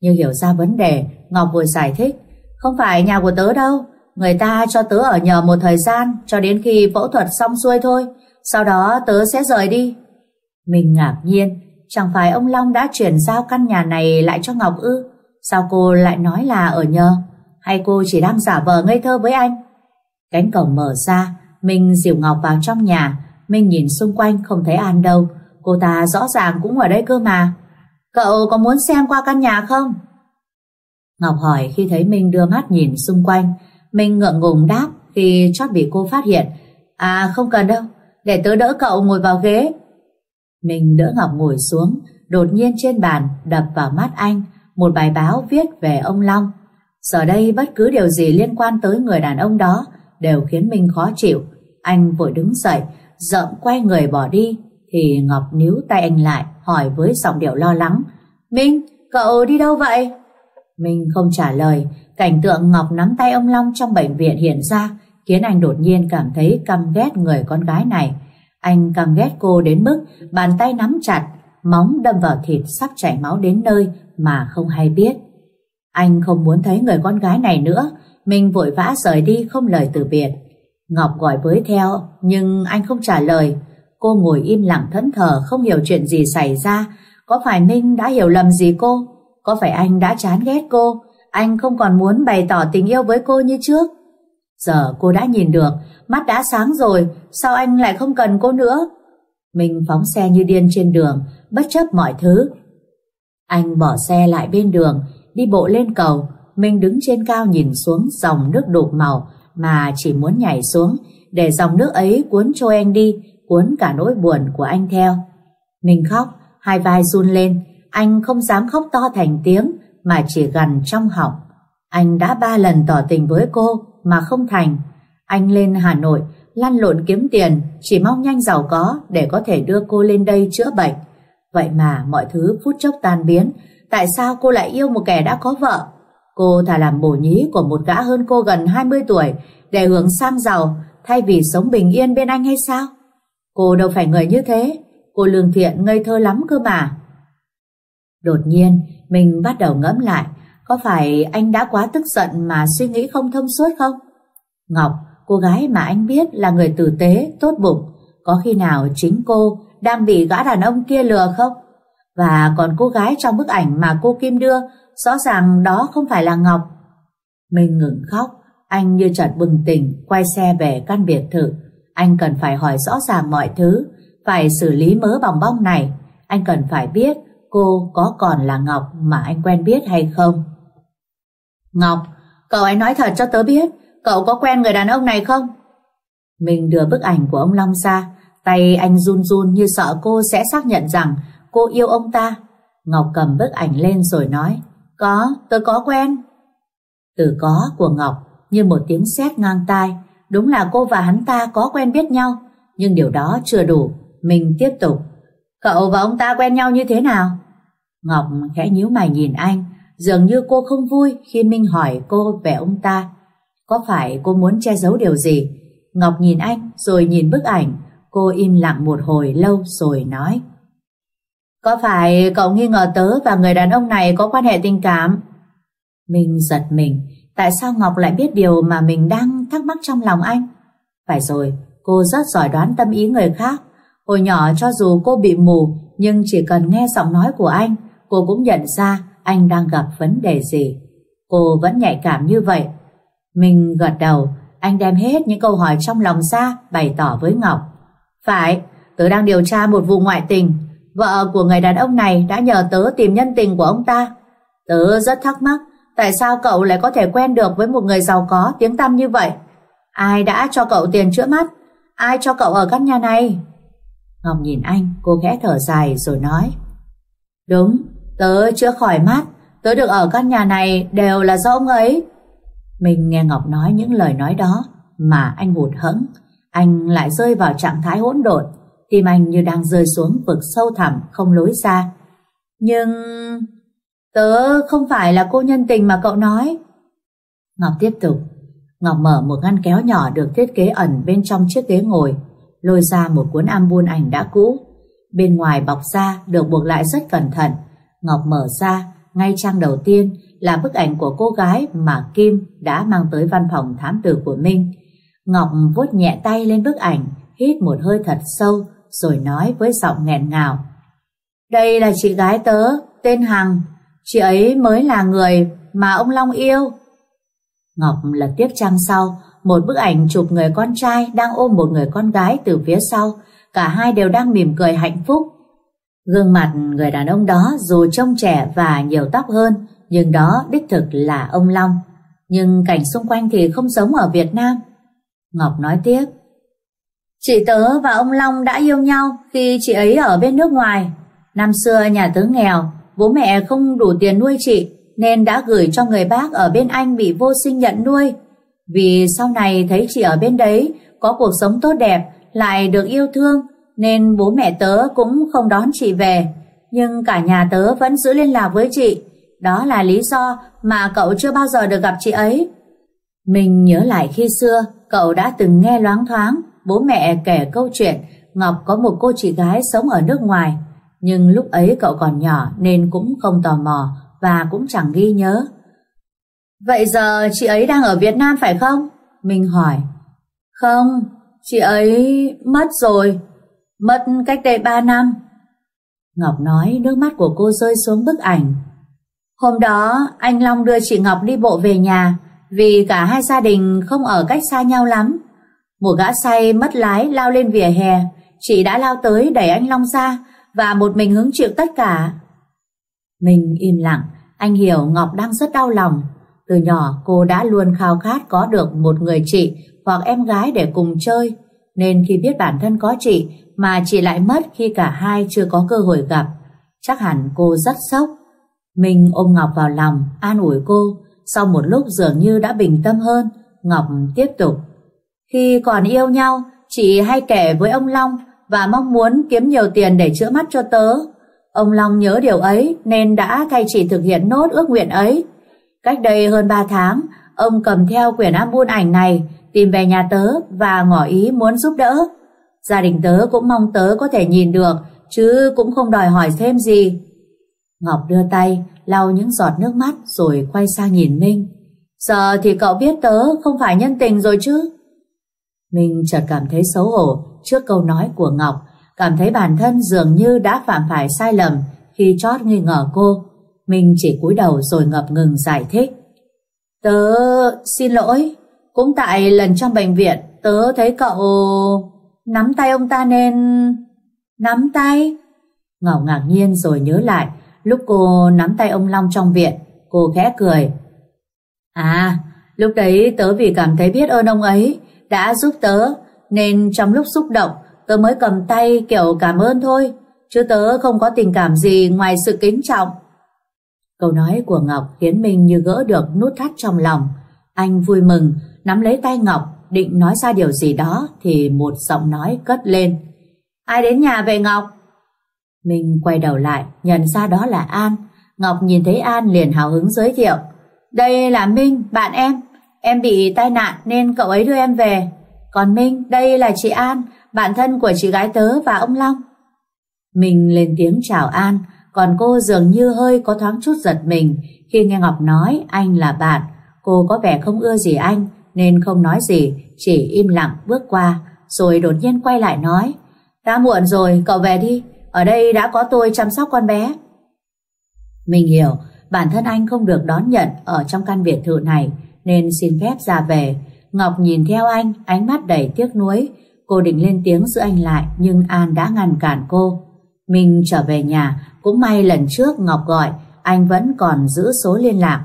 Như hiểu ra vấn đề, Ngọc vừa giải thích. Không phải nhà của tớ đâu, người ta cho tớ ở nhờ một thời gian cho đến khi phẫu thuật xong xuôi thôi. Sau đó tớ sẽ rời đi. Mình ngạc nhiên, chẳng phải ông Long đã chuyển giao căn nhà này lại cho Ngọc ư? Sao cô lại nói là ở nhờ? Hay cô chỉ đang giả vờ ngây thơ với anh? Cánh cổng mở ra, minh dìu Ngọc vào trong nhà. minh nhìn xung quanh không thấy An đâu. Cô ta rõ ràng cũng ở đây cơ mà. Cậu có muốn xem qua căn nhà không? Ngọc hỏi khi thấy Minh đưa mắt nhìn xung quanh. Minh ngượng ngùng đáp khi chót bị cô phát hiện. À không cần đâu, để tớ đỡ cậu ngồi vào ghế. minh đỡ Ngọc ngồi xuống, đột nhiên trên bàn đập vào mắt anh một bài báo viết về ông Long. Giờ đây bất cứ điều gì liên quan tới người đàn ông đó đều khiến Minh khó chịu. Anh vội đứng dậy, rậm quay người bỏ đi, thì Ngọc níu tay anh lại, hỏi với giọng điệu lo lắng. Minh, cậu đi đâu vậy? Minh không trả lời, cảnh tượng Ngọc nắm tay ông Long trong bệnh viện hiện ra, khiến anh đột nhiên cảm thấy căm ghét người con gái này. Anh căm ghét cô đến mức bàn tay nắm chặt, móng đâm vào thịt sắp chảy máu đến nơi mà không hay biết. Anh không muốn thấy người con gái này nữa, mình vội vã rời đi không lời từ biệt. Ngọc gọi với theo, nhưng anh không trả lời. Cô ngồi im lặng thẫn thờ không hiểu chuyện gì xảy ra. Có phải Minh đã hiểu lầm gì cô? Có phải anh đã chán ghét cô? Anh không còn muốn bày tỏ tình yêu với cô như trước? Giờ cô đã nhìn được, mắt đã sáng rồi, sao anh lại không cần cô nữa? Mình phóng xe như điên trên đường, bất chấp mọi thứ. Anh bỏ xe lại bên đường, đi bộ lên cầu, mình đứng trên cao nhìn xuống dòng nước đục màu mà chỉ muốn nhảy xuống để dòng nước ấy cuốn trôi anh đi, cuốn cả nỗi buồn của anh theo. Mình khóc, hai vai run lên, anh không dám khóc to thành tiếng mà chỉ gần trong họng. Anh đã ba lần tỏ tình với cô mà không thành. Anh lên Hà Nội lăn lộn kiếm tiền chỉ mong nhanh giàu có để có thể đưa cô lên đây chữa bệnh. Vậy mà mọi thứ phút chốc tan biến. Tại sao cô lại yêu một kẻ đã có vợ? Cô thà làm bổ nhí của một gã hơn cô gần 20 tuổi để hưởng sang giàu thay vì sống bình yên bên anh hay sao? Cô đâu phải người như thế. Cô lương thiện ngây thơ lắm cơ mà. Đột nhiên, mình bắt đầu ngẫm lại có phải anh đã quá tức giận mà suy nghĩ không thông suốt không? Ngọc, cô gái mà anh biết là người tử tế, tốt bụng, có khi nào chính cô đang bị gã đàn ông kia lừa không? Và còn cô gái trong bức ảnh mà cô Kim đưa, rõ ràng đó không phải là Ngọc. Mình ngừng khóc, anh như chợt bừng tỉnh, quay xe về căn biệt thự. Anh cần phải hỏi rõ ràng mọi thứ, phải xử lý mớ bòng bong này. Anh cần phải biết cô có còn là Ngọc mà anh quen biết hay không. Ngọc, cậu ấy nói thật cho tớ biết, cậu có quen người đàn ông này không? Mình đưa bức ảnh của ông Long ra, tay anh run run như sợ cô sẽ xác nhận rằng cô yêu ông ta. Ngọc cầm bức ảnh lên rồi nói, có, tớ có quen. Từ có của Ngọc như một tiếng sét ngang tai, đúng là cô và hắn ta có quen biết nhau, nhưng điều đó chưa đủ. Mình tiếp tục, cậu và ông ta quen nhau như thế nào? Ngọc khẽ nhíu mày nhìn anh, Dường như cô không vui khi Minh hỏi cô về ông ta. Có phải cô muốn che giấu điều gì? Ngọc nhìn anh rồi nhìn bức ảnh. Cô im lặng một hồi lâu rồi nói có phải cậu nghi ngờ tớ và người đàn ông này có quan hệ tình cảm? Mình giật mình. Tại sao Ngọc lại biết điều mà mình đang thắc mắc trong lòng anh? Phải rồi, cô rất giỏi đoán tâm ý người khác. Hồi nhỏ cho dù cô bị mù Nhưng chỉ cần nghe giọng nói của anh Cô cũng nhận ra anh đang gặp vấn đề gì. Cô vẫn nhạy cảm như vậy. Mình gật đầu. Anh đem hết những câu hỏi trong lòng ra Bày tỏ với Ngọc. Phải, tớ đang điều tra một vụ ngoại tình. Vợ của người đàn ông này đã nhờ tớ tìm nhân tình của ông ta. Tớ rất thắc mắc, Tại sao cậu lại có thể quen được với một người giàu có tiếng tăm như vậy? Ai đã cho cậu tiền chữa mắt? Ai cho cậu ở căn nhà này? Ngọc nhìn anh, Cô khẽ thở dài rồi nói. Đúng, Tớ chữa khỏi mắt. Tớ được ở căn nhà này đều là do ông ấy. Mình nghe Ngọc nói những lời nói đó Mà anh hụt hẫng. Anh lại rơi vào trạng thái hỗn độn. Tim anh như đang rơi xuống vực sâu thẳm Không lối ra. Nhưng Tớ không phải là cô nhân tình mà cậu nói. Ngọc tiếp tục. Ngọc mở một ngăn kéo nhỏ được thiết kế ẩn bên trong chiếc ghế ngồi lôi ra một cuốn album ảnh đã cũ. Bên ngoài bọc da được buộc lại rất cẩn thận. Ngọc mở ra ngay trang đầu tiên là bức ảnh của cô gái mà Kim đã mang tới văn phòng thám tử của Minh. Ngọc vuốt nhẹ tay lên bức ảnh, hít một hơi thật sâu, rồi nói với giọng nghẹn ngào. Đây là chị gái tớ, tên Hằng. Chị ấy mới là người mà ông Long yêu. Ngọc lật tiếp trang sau, một bức ảnh chụp người con trai đang ôm một người con gái từ phía sau. Cả hai đều đang mỉm cười hạnh phúc. Gương mặt người đàn ông đó dù trông trẻ và nhiều tóc hơn, nhưng đó đích thực là ông Long. Nhưng cảnh xung quanh thì không giống ở Việt Nam. Ngọc nói tiếp. Chị tớ và ông Long đã yêu nhau khi chị ấy ở bên nước ngoài. Năm xưa nhà tớ nghèo, bố mẹ không đủ tiền nuôi chị, nên đã gửi cho người bác ở bên Anh bị vô sinh nhận nuôi. Vì sau này thấy chị ở bên đấy có cuộc sống tốt đẹp, lại được yêu thương, nên bố mẹ tớ cũng không đón chị về. Nhưng cả nhà tớ vẫn giữ liên lạc với chị. Đó là lý do mà cậu chưa bao giờ được gặp chị ấy. Mình nhớ lại khi xưa, cậu đã từng nghe loáng thoáng bố mẹ kể câu chuyện Ngọc có một cô chị gái sống ở nước ngoài. Nhưng lúc ấy cậu còn nhỏ nên cũng không tò mò và cũng chẳng ghi nhớ. Vậy giờ chị ấy đang ở Việt Nam phải không? Mình hỏi. Không, chị ấy mất rồi. Mất cách đây 3 năm. Ngọc nói nước mắt của cô rơi xuống bức ảnh. Hôm đó anh Long đưa chị Ngọc đi bộ về nhà vì cả hai gia đình không ở cách xa nhau lắm. Một gã say mất lái lao lên vỉa hè, chị đã lao tới đẩy anh Long ra và một mình hứng chịu tất cả. Mình im lặng, anh hiểu Ngọc đang rất đau lòng. Từ nhỏ cô đã luôn khao khát có được một người chị hoặc em gái để cùng chơi, nên khi biết bản thân có chị mà chị lại mất khi cả hai chưa có cơ hội gặp. Chắc hẳn cô rất sốc. Mình ôm Ngọc vào lòng, an ủi cô. Sau một lúc dường như đã bình tâm hơn, Ngọc tiếp tục. Khi còn yêu nhau, chị hay kể với ông Long và mong muốn kiếm nhiều tiền để chữa mắt cho tớ. Ông Long nhớ điều ấy nên đã thay chị thực hiện nốt ước nguyện ấy. Cách đây hơn 3 tháng, ông cầm theo quyển album ảnh này tìm về nhà tớ và ngỏ ý muốn giúp đỡ. Gia đình tớ cũng mong tớ có thể nhìn được, chứ cũng không đòi hỏi thêm gì. Ngọc đưa tay, lau những giọt nước mắt rồi quay sang nhìn Minh. Giờ thì cậu biết tớ không phải nhân tình rồi chứ? Minh chợt cảm thấy xấu hổ trước câu nói của Ngọc, cảm thấy bản thân dường như đã phạm phải sai lầm khi chót nghi ngờ cô. Minh chỉ cúi đầu rồi ngập ngừng giải thích. Tớ xin lỗi, cũng tại lần trong bệnh viện tớ thấy cậu... Nắm tay ông ta nên... Nắm tay? Ngọc ngạc nhiên rồi nhớ lại lúc cô nắm tay ông Long trong viện, cô khẽ cười. À, lúc đấy tớ vì cảm thấy biết ơn ông ấy đã giúp tớ, nên trong lúc xúc động tớ mới cầm tay kiểu cảm ơn thôi, chứ tớ không có tình cảm gì ngoài sự kính trọng. Câu nói của Ngọc khiến mình như gỡ được nút thắt trong lòng. Anh vui mừng, nắm lấy tay Ngọc định nói ra điều gì đó thì một giọng nói cất lên. Ai đến nhà về Ngọc? Mình quay đầu lại, nhận ra đó là An. Ngọc nhìn thấy An liền hào hứng giới thiệu. Đây là Minh, bạn em. Em bị tai nạn nên cậu ấy đưa em về. Còn Minh, đây là chị An, bạn thân của chị gái tớ và ông Long. Mình lên tiếng chào An, còn cô dường như hơi có thoáng chút giật mình khi nghe Ngọc nói anh là bạn. Cô có vẻ không ưa gì anh nên không nói gì, chỉ im lặng bước qua, rồi đột nhiên quay lại nói Đã muộn rồi, cậu về đi, ở đây đã có tôi chăm sóc con bé. Mình hiểu, bản thân anh không được đón nhận ở trong căn biệt thự này nên xin phép ra về. Ngọc nhìn theo anh, ánh mắt đầy tiếc nuối. Cô định lên tiếng giữ anh lại nhưng An đã ngăn cản cô. Mình trở về nhà, cũng may lần trước Ngọc gọi, anh vẫn còn giữ số liên lạc.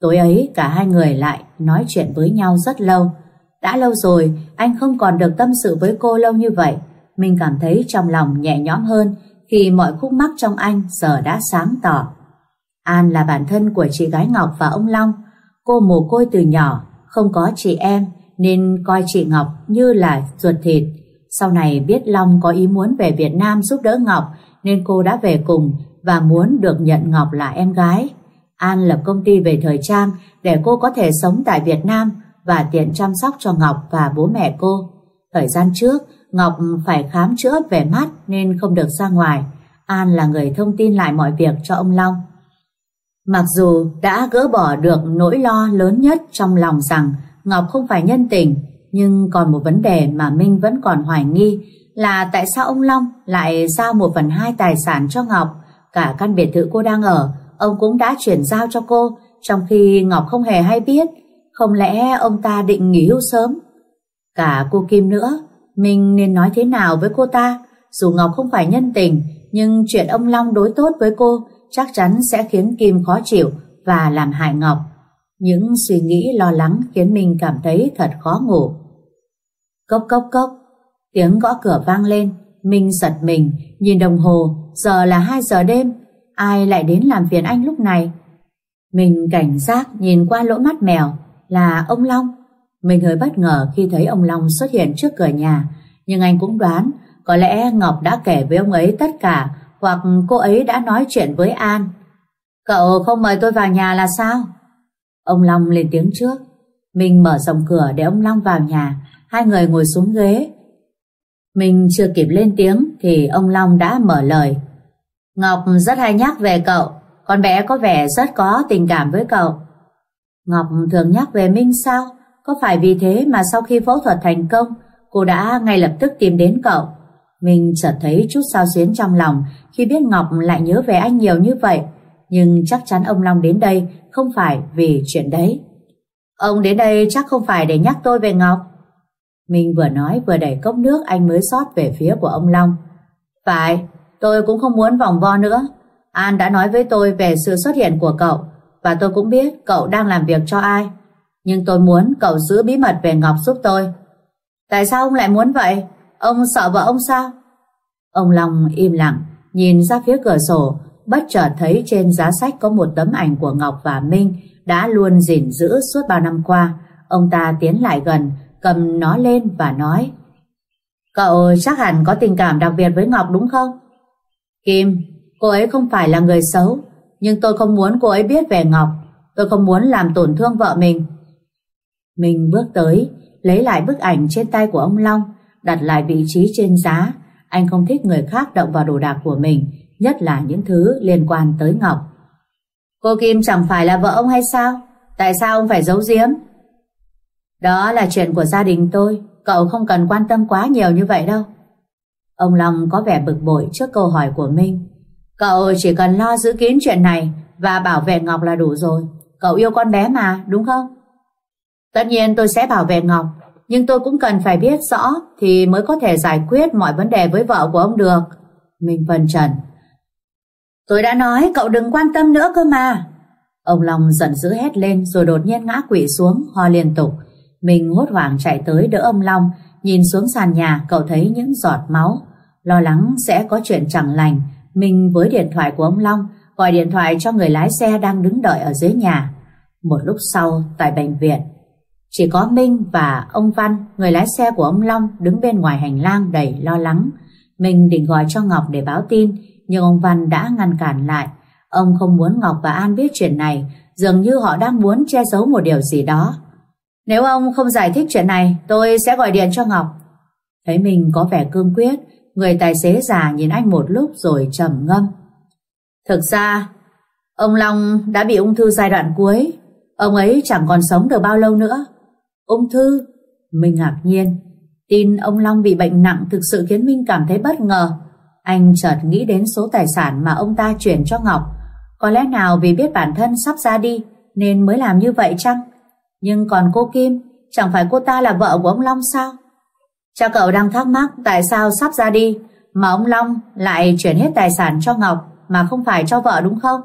Tối ấy cả hai người lại nói chuyện với nhau rất lâu. Đã lâu rồi anh không còn được tâm sự với cô lâu như vậy. Mình cảm thấy trong lòng nhẹ nhõm hơn khi mọi khúc mắc trong anh giờ đã sáng tỏ. An là bản thân của chị gái Ngọc và ông Long. Cô mồ côi từ nhỏ, không có chị em nên coi chị Ngọc như là ruột thịt. Sau này biết Long có ý muốn về Việt Nam giúp đỡ Ngọc nên cô đã về cùng và muốn được nhận Ngọc là em gái. An lập công ty về thời trang để cô có thể sống tại Việt Nam và tiện chăm sóc cho Ngọc và bố mẹ cô. Thời gian trước, Ngọc phải khám chữa về mắt nên không được ra ngoài. An là người thông tin lại mọi việc cho ông Long. Mặc dù đã gỡ bỏ được nỗi lo lớn nhất trong lòng rằng Ngọc không phải nhân tình, nhưng còn một vấn đề mà Minh vẫn còn hoài nghi là tại sao ông Long lại giao một phần hai tài sản cho Ngọc, cả căn biệt thự cô đang ở, ông cũng đã chuyển giao cho cô, trong khi Ngọc không hề hay biết, không lẽ ông ta định nghỉ hưu sớm? Cả cô Kim nữa, mình nên nói thế nào với cô ta? Dù Ngọc không phải nhân tình, nhưng chuyện ông Long đối tốt với cô chắc chắn sẽ khiến Kim khó chịu và làm hại Ngọc. Những suy nghĩ lo lắng khiến mình cảm thấy thật khó ngủ. Cốc cốc cốc, tiếng gõ cửa vang lên, Minh giật mình, nhìn đồng hồ, giờ là 2 giờ đêm, ai lại đến làm phiền anh lúc này? Mình cảnh giác nhìn qua lỗ mắt mèo, là ông Long. Mình hơi bất ngờ khi thấy ông Long xuất hiện trước cửa nhà, nhưng anh cũng đoán có lẽ Ngọc đã kể với ông ấy tất cả hoặc cô ấy đã nói chuyện với An. Cậu không mời tôi vào nhà là sao? Ông Long lên tiếng trước. Mình mở rộng cửa để ông Long vào nhà, hai người ngồi xuống ghế. Mình chưa kịp lên tiếng thì ông Long đã mở lời. Ngọc rất hay nhắc về cậu, con bé có vẻ rất có tình cảm với cậu. Ngọc thường nhắc về Minh sao? Có phải vì thế mà sau khi phẫu thuật thành công, cô đã ngay lập tức tìm đến cậu? Mình chợt thấy chút sao xuyến trong lòng khi biết Ngọc lại nhớ về anh nhiều như vậy. Nhưng chắc chắn ông Long đến đây không phải vì chuyện đấy. Ông đến đây chắc không phải để nhắc tôi về Ngọc. Mình vừa nói vừa đẩy cốc nước anh mới rót về phía của ông Long. Phải, tôi cũng không muốn vòng vo nữa. An đã nói với tôi về sự xuất hiện của cậu và tôi cũng biết cậu đang làm việc cho ai. Nhưng tôi muốn cậu giữ bí mật về Ngọc giúp tôi. Tại sao ông lại muốn vậy? Ông sợ vợ ông sao? Ông Long im lặng, nhìn ra phía cửa sổ, bất chợt thấy trên giá sách có một tấm ảnh của Ngọc và Minh đã luôn gìn giữ suốt bao năm qua. Ông ta tiến lại gần, cầm nó lên và nói Cậu chắc hẳn có tình cảm đặc biệt với Ngọc đúng không? Kim, cô ấy không phải là người xấu, nhưng tôi không muốn cô ấy biết về Ngọc. Tôi không muốn làm tổn thương vợ mình. Mình bước tới, lấy lại bức ảnh trên tay của ông Long, đặt lại vị trí trên giá. Anh không thích người khác động vào đồ đạc của mình, nhất là những thứ liên quan tới Ngọc. Cô Kim chẳng phải là vợ ông hay sao? Tại sao ông phải giấu giếm? Đó là chuyện của gia đình tôi, cậu không cần quan tâm quá nhiều như vậy đâu. Ông Long có vẻ bực bội trước câu hỏi của Minh. Cậu chỉ cần lo giữ kín chuyện này và bảo vệ Ngọc là đủ rồi. Cậu yêu con bé mà, đúng không? Tất nhiên tôi sẽ bảo vệ Ngọc, nhưng tôi cũng cần phải biết rõ thì mới có thể giải quyết mọi vấn đề với vợ của ông được. Minh phân trần. Tôi đã nói cậu đừng quan tâm nữa cơ mà. Ông Long giận dữ hét lên rồi đột nhiên ngã quỵ xuống, ho liên tục. Mình hốt hoảng chạy tới đỡ ông Long, nhìn xuống sàn nhà cậu thấy những giọt máu. Lo lắng sẽ có chuyện chẳng lành, mình với điện thoại của ông Long gọi điện thoại cho người lái xe đang đứng đợi ở dưới nhà. Một lúc sau, tại bệnh viện, chỉ có Minh và ông Văn, người lái xe của ông Long, đứng bên ngoài hành lang đầy lo lắng. minh định gọi cho Ngọc để báo tin, nhưng ông Văn đã ngăn cản lại. Ông không muốn Ngọc và An biết chuyện này, dường như họ đang muốn che giấu một điều gì đó. Nếu ông không giải thích chuyện này, tôi sẽ gọi điện cho Ngọc. Thấy mình có vẻ cương quyết, người tài xế già nhìn anh một lúc rồi trầm ngâm. Thực ra, ông Long đã bị ung thư giai đoạn cuối, ông ấy chẳng còn sống được bao lâu nữa. Ung thư? Minh ngạc nhiên. Tin ông Long bị bệnh nặng thực sự khiến Minh cảm thấy bất ngờ. Anh chợt nghĩ đến số tài sản mà ông ta chuyển cho Ngọc. Có lẽ nào vì biết bản thân sắp ra đi nên mới làm như vậy chăng? Nhưng còn cô Kim, chẳng phải cô ta là vợ của ông Long sao? Cha cậu đang thắc mắc tại sao sắp ra đi mà ông Long lại chuyển hết tài sản cho Ngọc mà không phải cho vợ đúng không?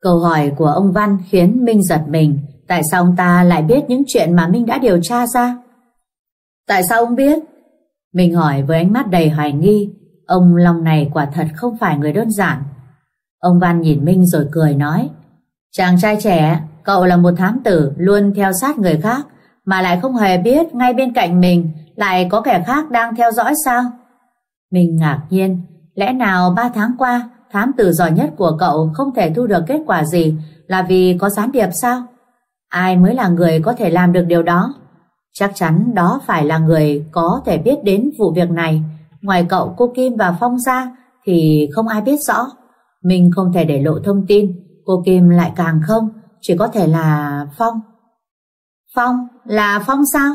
Câu hỏi của ông Văn khiến Minh giật mình. Tại sao ông ta lại biết những chuyện mà Minh đã điều tra ra? Tại sao ông biết? Minh hỏi với ánh mắt đầy hoài nghi. Ông Long này quả thật không phải người đơn giản. Ông Văn nhìn Minh rồi cười nói Chàng trai trẻ, cậu là một thám tử luôn theo sát người khác mà lại không hề biết ngay bên cạnh mình lại có kẻ khác đang theo dõi sao? Mình ngạc nhiên, lẽ nào ba tháng qua thám tử giỏi nhất của cậu không thể thu được kết quả gì là vì có gián điệp sao? Ai mới là người có thể làm được điều đó? Chắc chắn đó phải là người có thể biết đến vụ việc này. Ngoài cậu, cô Kim và Phong ra thì không ai biết rõ. Mình không thể để lộ thông tin, cô Kim lại càng không, chỉ có thể là Phong. Phong? Là Phong sao?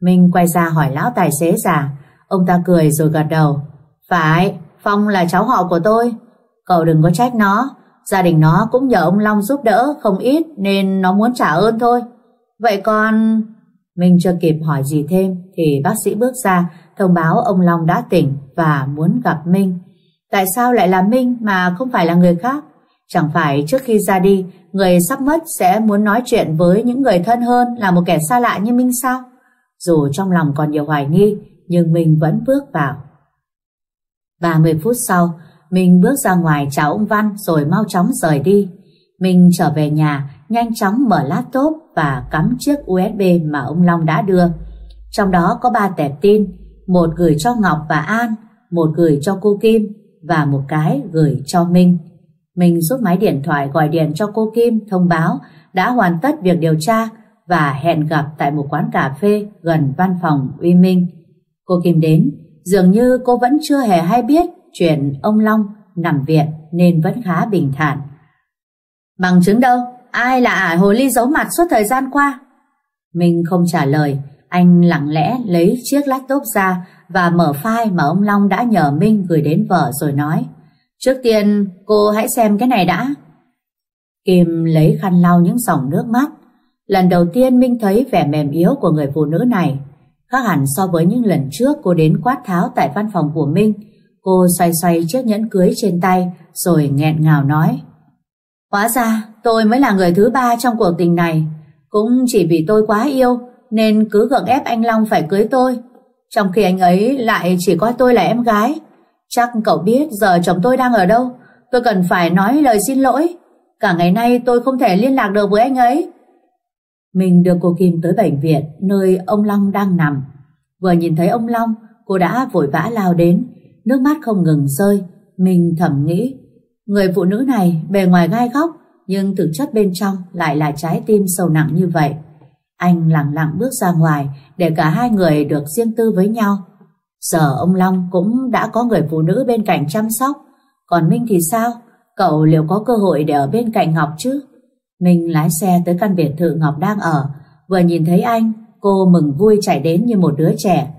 Mình quay ra hỏi lão tài xế già. Ông ta cười rồi gật đầu. Phải, Phong là cháu họ của tôi. Cậu đừng có trách nó. Gia đình nó cũng nhờ ông Long giúp đỡ không ít nên nó muốn trả ơn thôi. Vậy còn... Mình chưa kịp hỏi gì thêm thì bác sĩ bước ra thông báo ông Long đã tỉnh và muốn gặp Minh. Tại sao lại là Minh mà không phải là người khác? Chẳng phải trước khi ra đi, người sắp mất sẽ muốn nói chuyện với những người thân hơn là một kẻ xa lạ như Minh sao? Dù trong lòng còn nhiều hoài nghi, nhưng mình vẫn bước vào. 30 phút sau, mình bước ra ngoài chào ông Văn rồi mau chóng rời đi. Mình trở về nhà, nhanh chóng mở laptop và cắm chiếc USB mà ông Long đã đưa. Trong đó có ba tệp tin, một gửi cho Ngọc và An, một gửi cho cô Kim và một cái gửi cho Minh. Mình rút máy điện thoại gọi điện cho cô Kim thông báo đã hoàn tất việc điều tra và hẹn gặp tại một quán cà phê gần văn phòng Uy Minh. Cô Kim đến, dường như cô vẫn chưa hề hay biết chuyện ông Long nằm viện nên vẫn khá bình thản. Bằng chứng đâu? Ai là ả hồ ly giấu mặt suốt thời gian qua? Minh không trả lời, anh lặng lẽ lấy chiếc laptop ra và mở file mà ông Long đã nhờ Minh gửi đến vợ rồi nói Trước tiên cô hãy xem cái này đã. Kim lấy khăn lau những dòng nước mắt. Lần đầu tiên Minh thấy vẻ mềm yếu của người phụ nữ này. Khác hẳn so với những lần trước cô đến quát tháo tại văn phòng của Minh. Cô xoay xoay chiếc nhẫn cưới trên tay rồi nghẹn ngào nói Hóa ra tôi mới là người thứ ba trong cuộc tình này. Cũng chỉ vì tôi quá yêu nên cứ gượng ép anh Long phải cưới tôi. Trong khi anh ấy lại chỉ coi tôi là em gái. Chắc cậu biết giờ chồng tôi đang ở đâu. Tôi cần phải nói lời xin lỗi. Cả ngày nay tôi không thể liên lạc được với anh ấy. Mình đưa cô Kim tới bệnh viện nơi ông Long đang nằm. Vừa nhìn thấy ông Long, cô đã vội vã lao đến, nước mắt không ngừng rơi. Mình thầm nghĩ, người phụ nữ này bề ngoài gai góc, nhưng thực chất bên trong lại là trái tim sâu nặng như vậy. Anh lặng lặng bước ra ngoài để cả hai người được riêng tư với nhau. Giờ ông Long cũng đã có người phụ nữ bên cạnh chăm sóc, còn Minh thì sao? Cậu liệu có cơ hội để ở bên cạnh Ngọc chứ? Minh lái xe tới căn biệt thự Ngọc đang ở, vừa nhìn thấy anh, cô mừng vui chạy đến như một đứa trẻ.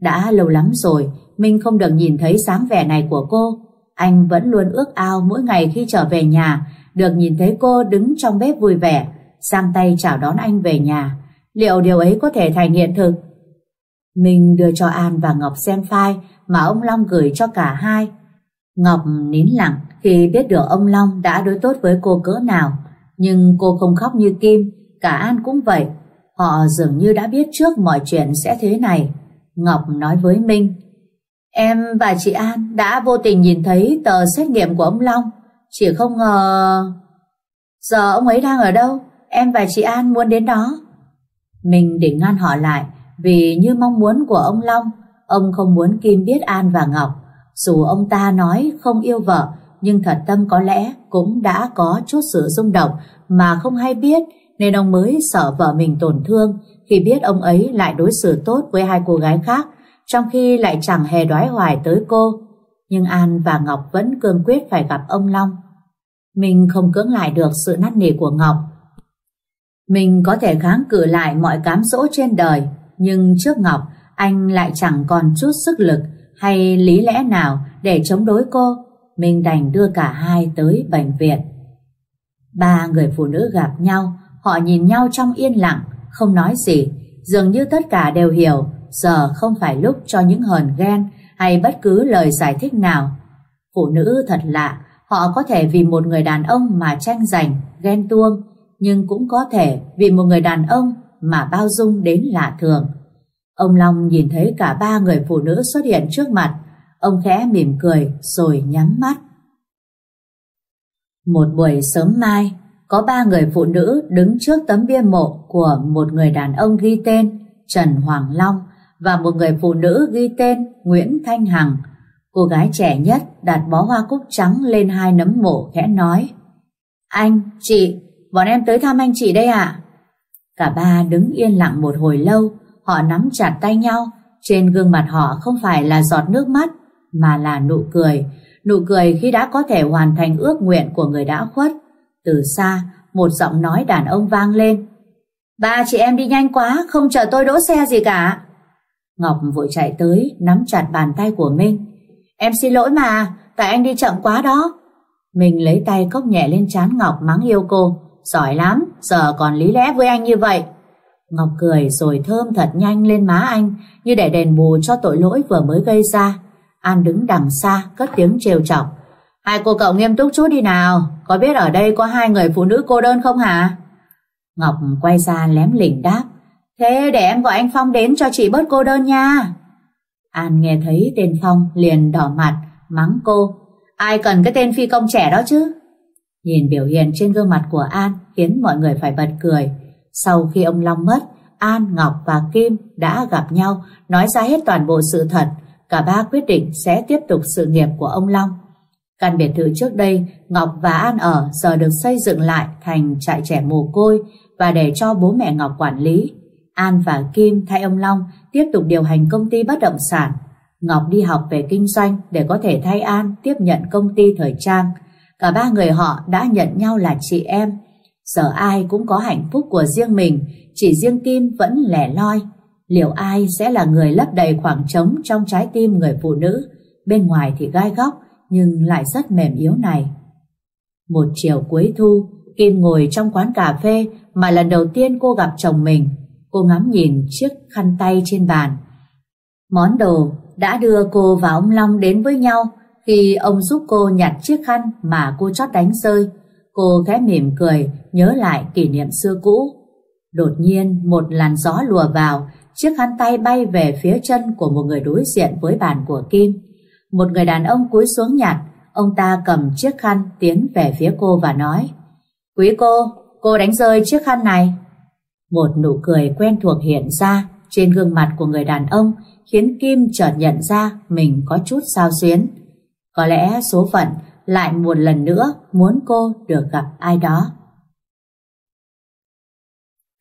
Đã lâu lắm rồi, Minh không được nhìn thấy sáng vẻ này của cô. Anh vẫn luôn ước ao mỗi ngày khi trở về nhà, được nhìn thấy cô đứng trong bếp vui vẻ, sang tay chào đón anh về nhà. Liệu điều ấy có thể thành hiện thực? Minh đưa cho An và Ngọc xem file mà ông Long gửi cho cả hai. Ngọc nín lặng khi biết được ông Long đã đối tốt với cô cỡ nào. Nhưng cô không khóc như Kim, cả An cũng vậy. Họ dường như đã biết trước mọi chuyện sẽ thế này. Ngọc nói với Minh, Em và chị An đã vô tình nhìn thấy tờ xét nghiệm của ông Long. Chỉ không ngờ... Giờ ông ấy đang ở đâu? Em và chị An muốn đến đó. Mình định ngăn họ lại, vì như mong muốn của ông Long, ông không muốn Kim biết An và Ngọc. Dù ông ta nói không yêu vợ, nhưng thật tâm có lẽ cũng đã có chút sự rung động mà không hay biết, nên ông mới sợ vợ mình tổn thương khi biết ông ấy lại đối xử tốt với hai cô gái khác, trong khi lại chẳng hề đoái hoài tới cô. Nhưng An và Ngọc vẫn cương quyết phải gặp ông Long. Mình không cưỡng lại được sự nát nỉ của Ngọc. Mình có thể kháng cự lại mọi cám dỗ trên đời, nhưng trước Ngọc, anh lại chẳng còn chút sức lực hay lý lẽ nào để chống đối cô. Mình đành đưa cả hai tới bệnh viện. Ba người phụ nữ gặp nhau, họ nhìn nhau trong yên lặng, không nói gì, dường như tất cả đều hiểu giờ không phải lúc cho những hờn ghen hay bất cứ lời giải thích nào. Phụ nữ thật lạ, họ có thể vì một người đàn ông mà tranh giành, ghen tuông, nhưng cũng có thể vì một người đàn ông mà bao dung đến lạ thường. Ông Long nhìn thấy cả ba người phụ nữ xuất hiện trước mặt, ông khẽ mỉm cười rồi nhắm mắt. Một buổi sớm mai, có ba người phụ nữ đứng trước tấm bia mộ của một người đàn ông ghi tên Trần Hoàng Long và một người phụ nữ ghi tên Nguyễn Thanh Hằng. Cô gái trẻ nhất đặt bó hoa cúc trắng lên hai nấm mộ khẽ nói Anh, chị, bọn em tới thăm anh chị đây ạ. Cả ba đứng yên lặng một hồi lâu, họ nắm chặt tay nhau, trên gương mặt họ không phải là giọt nước mắt, mà là nụ cười, nụ cười khi đã có thể hoàn thành ước nguyện của người đã khuất. Từ xa, một giọng nói đàn ông vang lên. Ba chị em đi nhanh quá, không chờ tôi đỗ xe gì cả. Ngọc vội chạy tới, nắm chặt bàn tay của Minh. Em xin lỗi mà, tại anh đi chậm quá đó. Mình lấy tay cốc nhẹ lên trán Ngọc mắng yêu cô. Giỏi lắm, giờ còn lý lẽ với anh như vậy. Ngọc cười rồi thơm thật nhanh lên má anh, như để đền bù cho tội lỗi vừa mới gây ra. An đứng đằng xa, cất tiếng trêu chọc. Hai cô cậu nghiêm túc chút đi nào, có biết ở đây có hai người phụ nữ cô đơn không hả? Ngọc quay ra lém lỉnh đáp. Thế để em gọi anh Phong đến cho chị bớt cô đơn nha. An nghe thấy tên Phong liền đỏ mặt, mắng cô. Ai cần cái tên phi công trẻ đó chứ? Nhìn biểu hiện trên gương mặt của An khiến mọi người phải bật cười. Sau khi ông Long mất, An, Ngọc và Kim đã gặp nhau, nói ra hết toàn bộ sự thật. Cả ba quyết định sẽ tiếp tục sự nghiệp của ông Long. Căn biệt thự trước đây Ngọc và An ở giờ được xây dựng lại thành trại trẻ mồ côi và để cho bố mẹ Ngọc quản lý. An và Kim thay ông Long tiếp tục điều hành công ty bất động sản. Ngọc đi học về kinh doanh để có thể thay An tiếp nhận công ty thời trang. Cả ba người họ đã nhận nhau là chị em. Giờ ai cũng có hạnh phúc của riêng mình, chỉ riêng Kim vẫn lẻ loi. Liệu ai sẽ là người lấp đầy khoảng trống trong trái tim người phụ nữ, bên ngoài thì gai góc, nhưng lại rất mềm yếu này. Một chiều cuối thu, Kim ngồi trong quán cà phê mà lần đầu tiên cô gặp chồng mình. Cô ngắm nhìn chiếc khăn tay trên bàn. Món đồ đã đưa cô và ông Long đến với nhau khi ông giúp cô nhặt chiếc khăn mà cô chót đánh rơi. Cô khẽ mỉm cười, nhớ lại kỷ niệm xưa cũ. Đột nhiên, một làn gió lùa vào, chiếc khăn tay bay về phía chân của một người đối diện với bàn của Kim. Một người đàn ông cúi xuống nhặt, ông ta cầm chiếc khăn tiến về phía cô và nói Quý cô, cô đánh rơi chiếc khăn này. Một nụ cười quen thuộc hiện ra trên gương mặt của người đàn ông khiến Kim chợt nhận ra mình có chút sao xuyến. Có lẽ số phận lại một lần nữa muốn cô được gặp ai đó.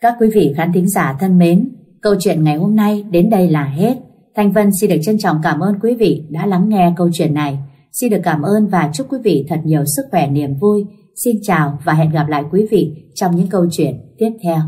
Các quý vị khán thính giả thân mến, câu chuyện ngày hôm nay đến đây là hết. Thanh Vân xin được trân trọng cảm ơn quý vị đã lắng nghe câu chuyện này. Xin được cảm ơn và chúc quý vị thật nhiều sức khỏe niềm vui. Xin chào và hẹn gặp lại quý vị trong những câu chuyện tiếp theo.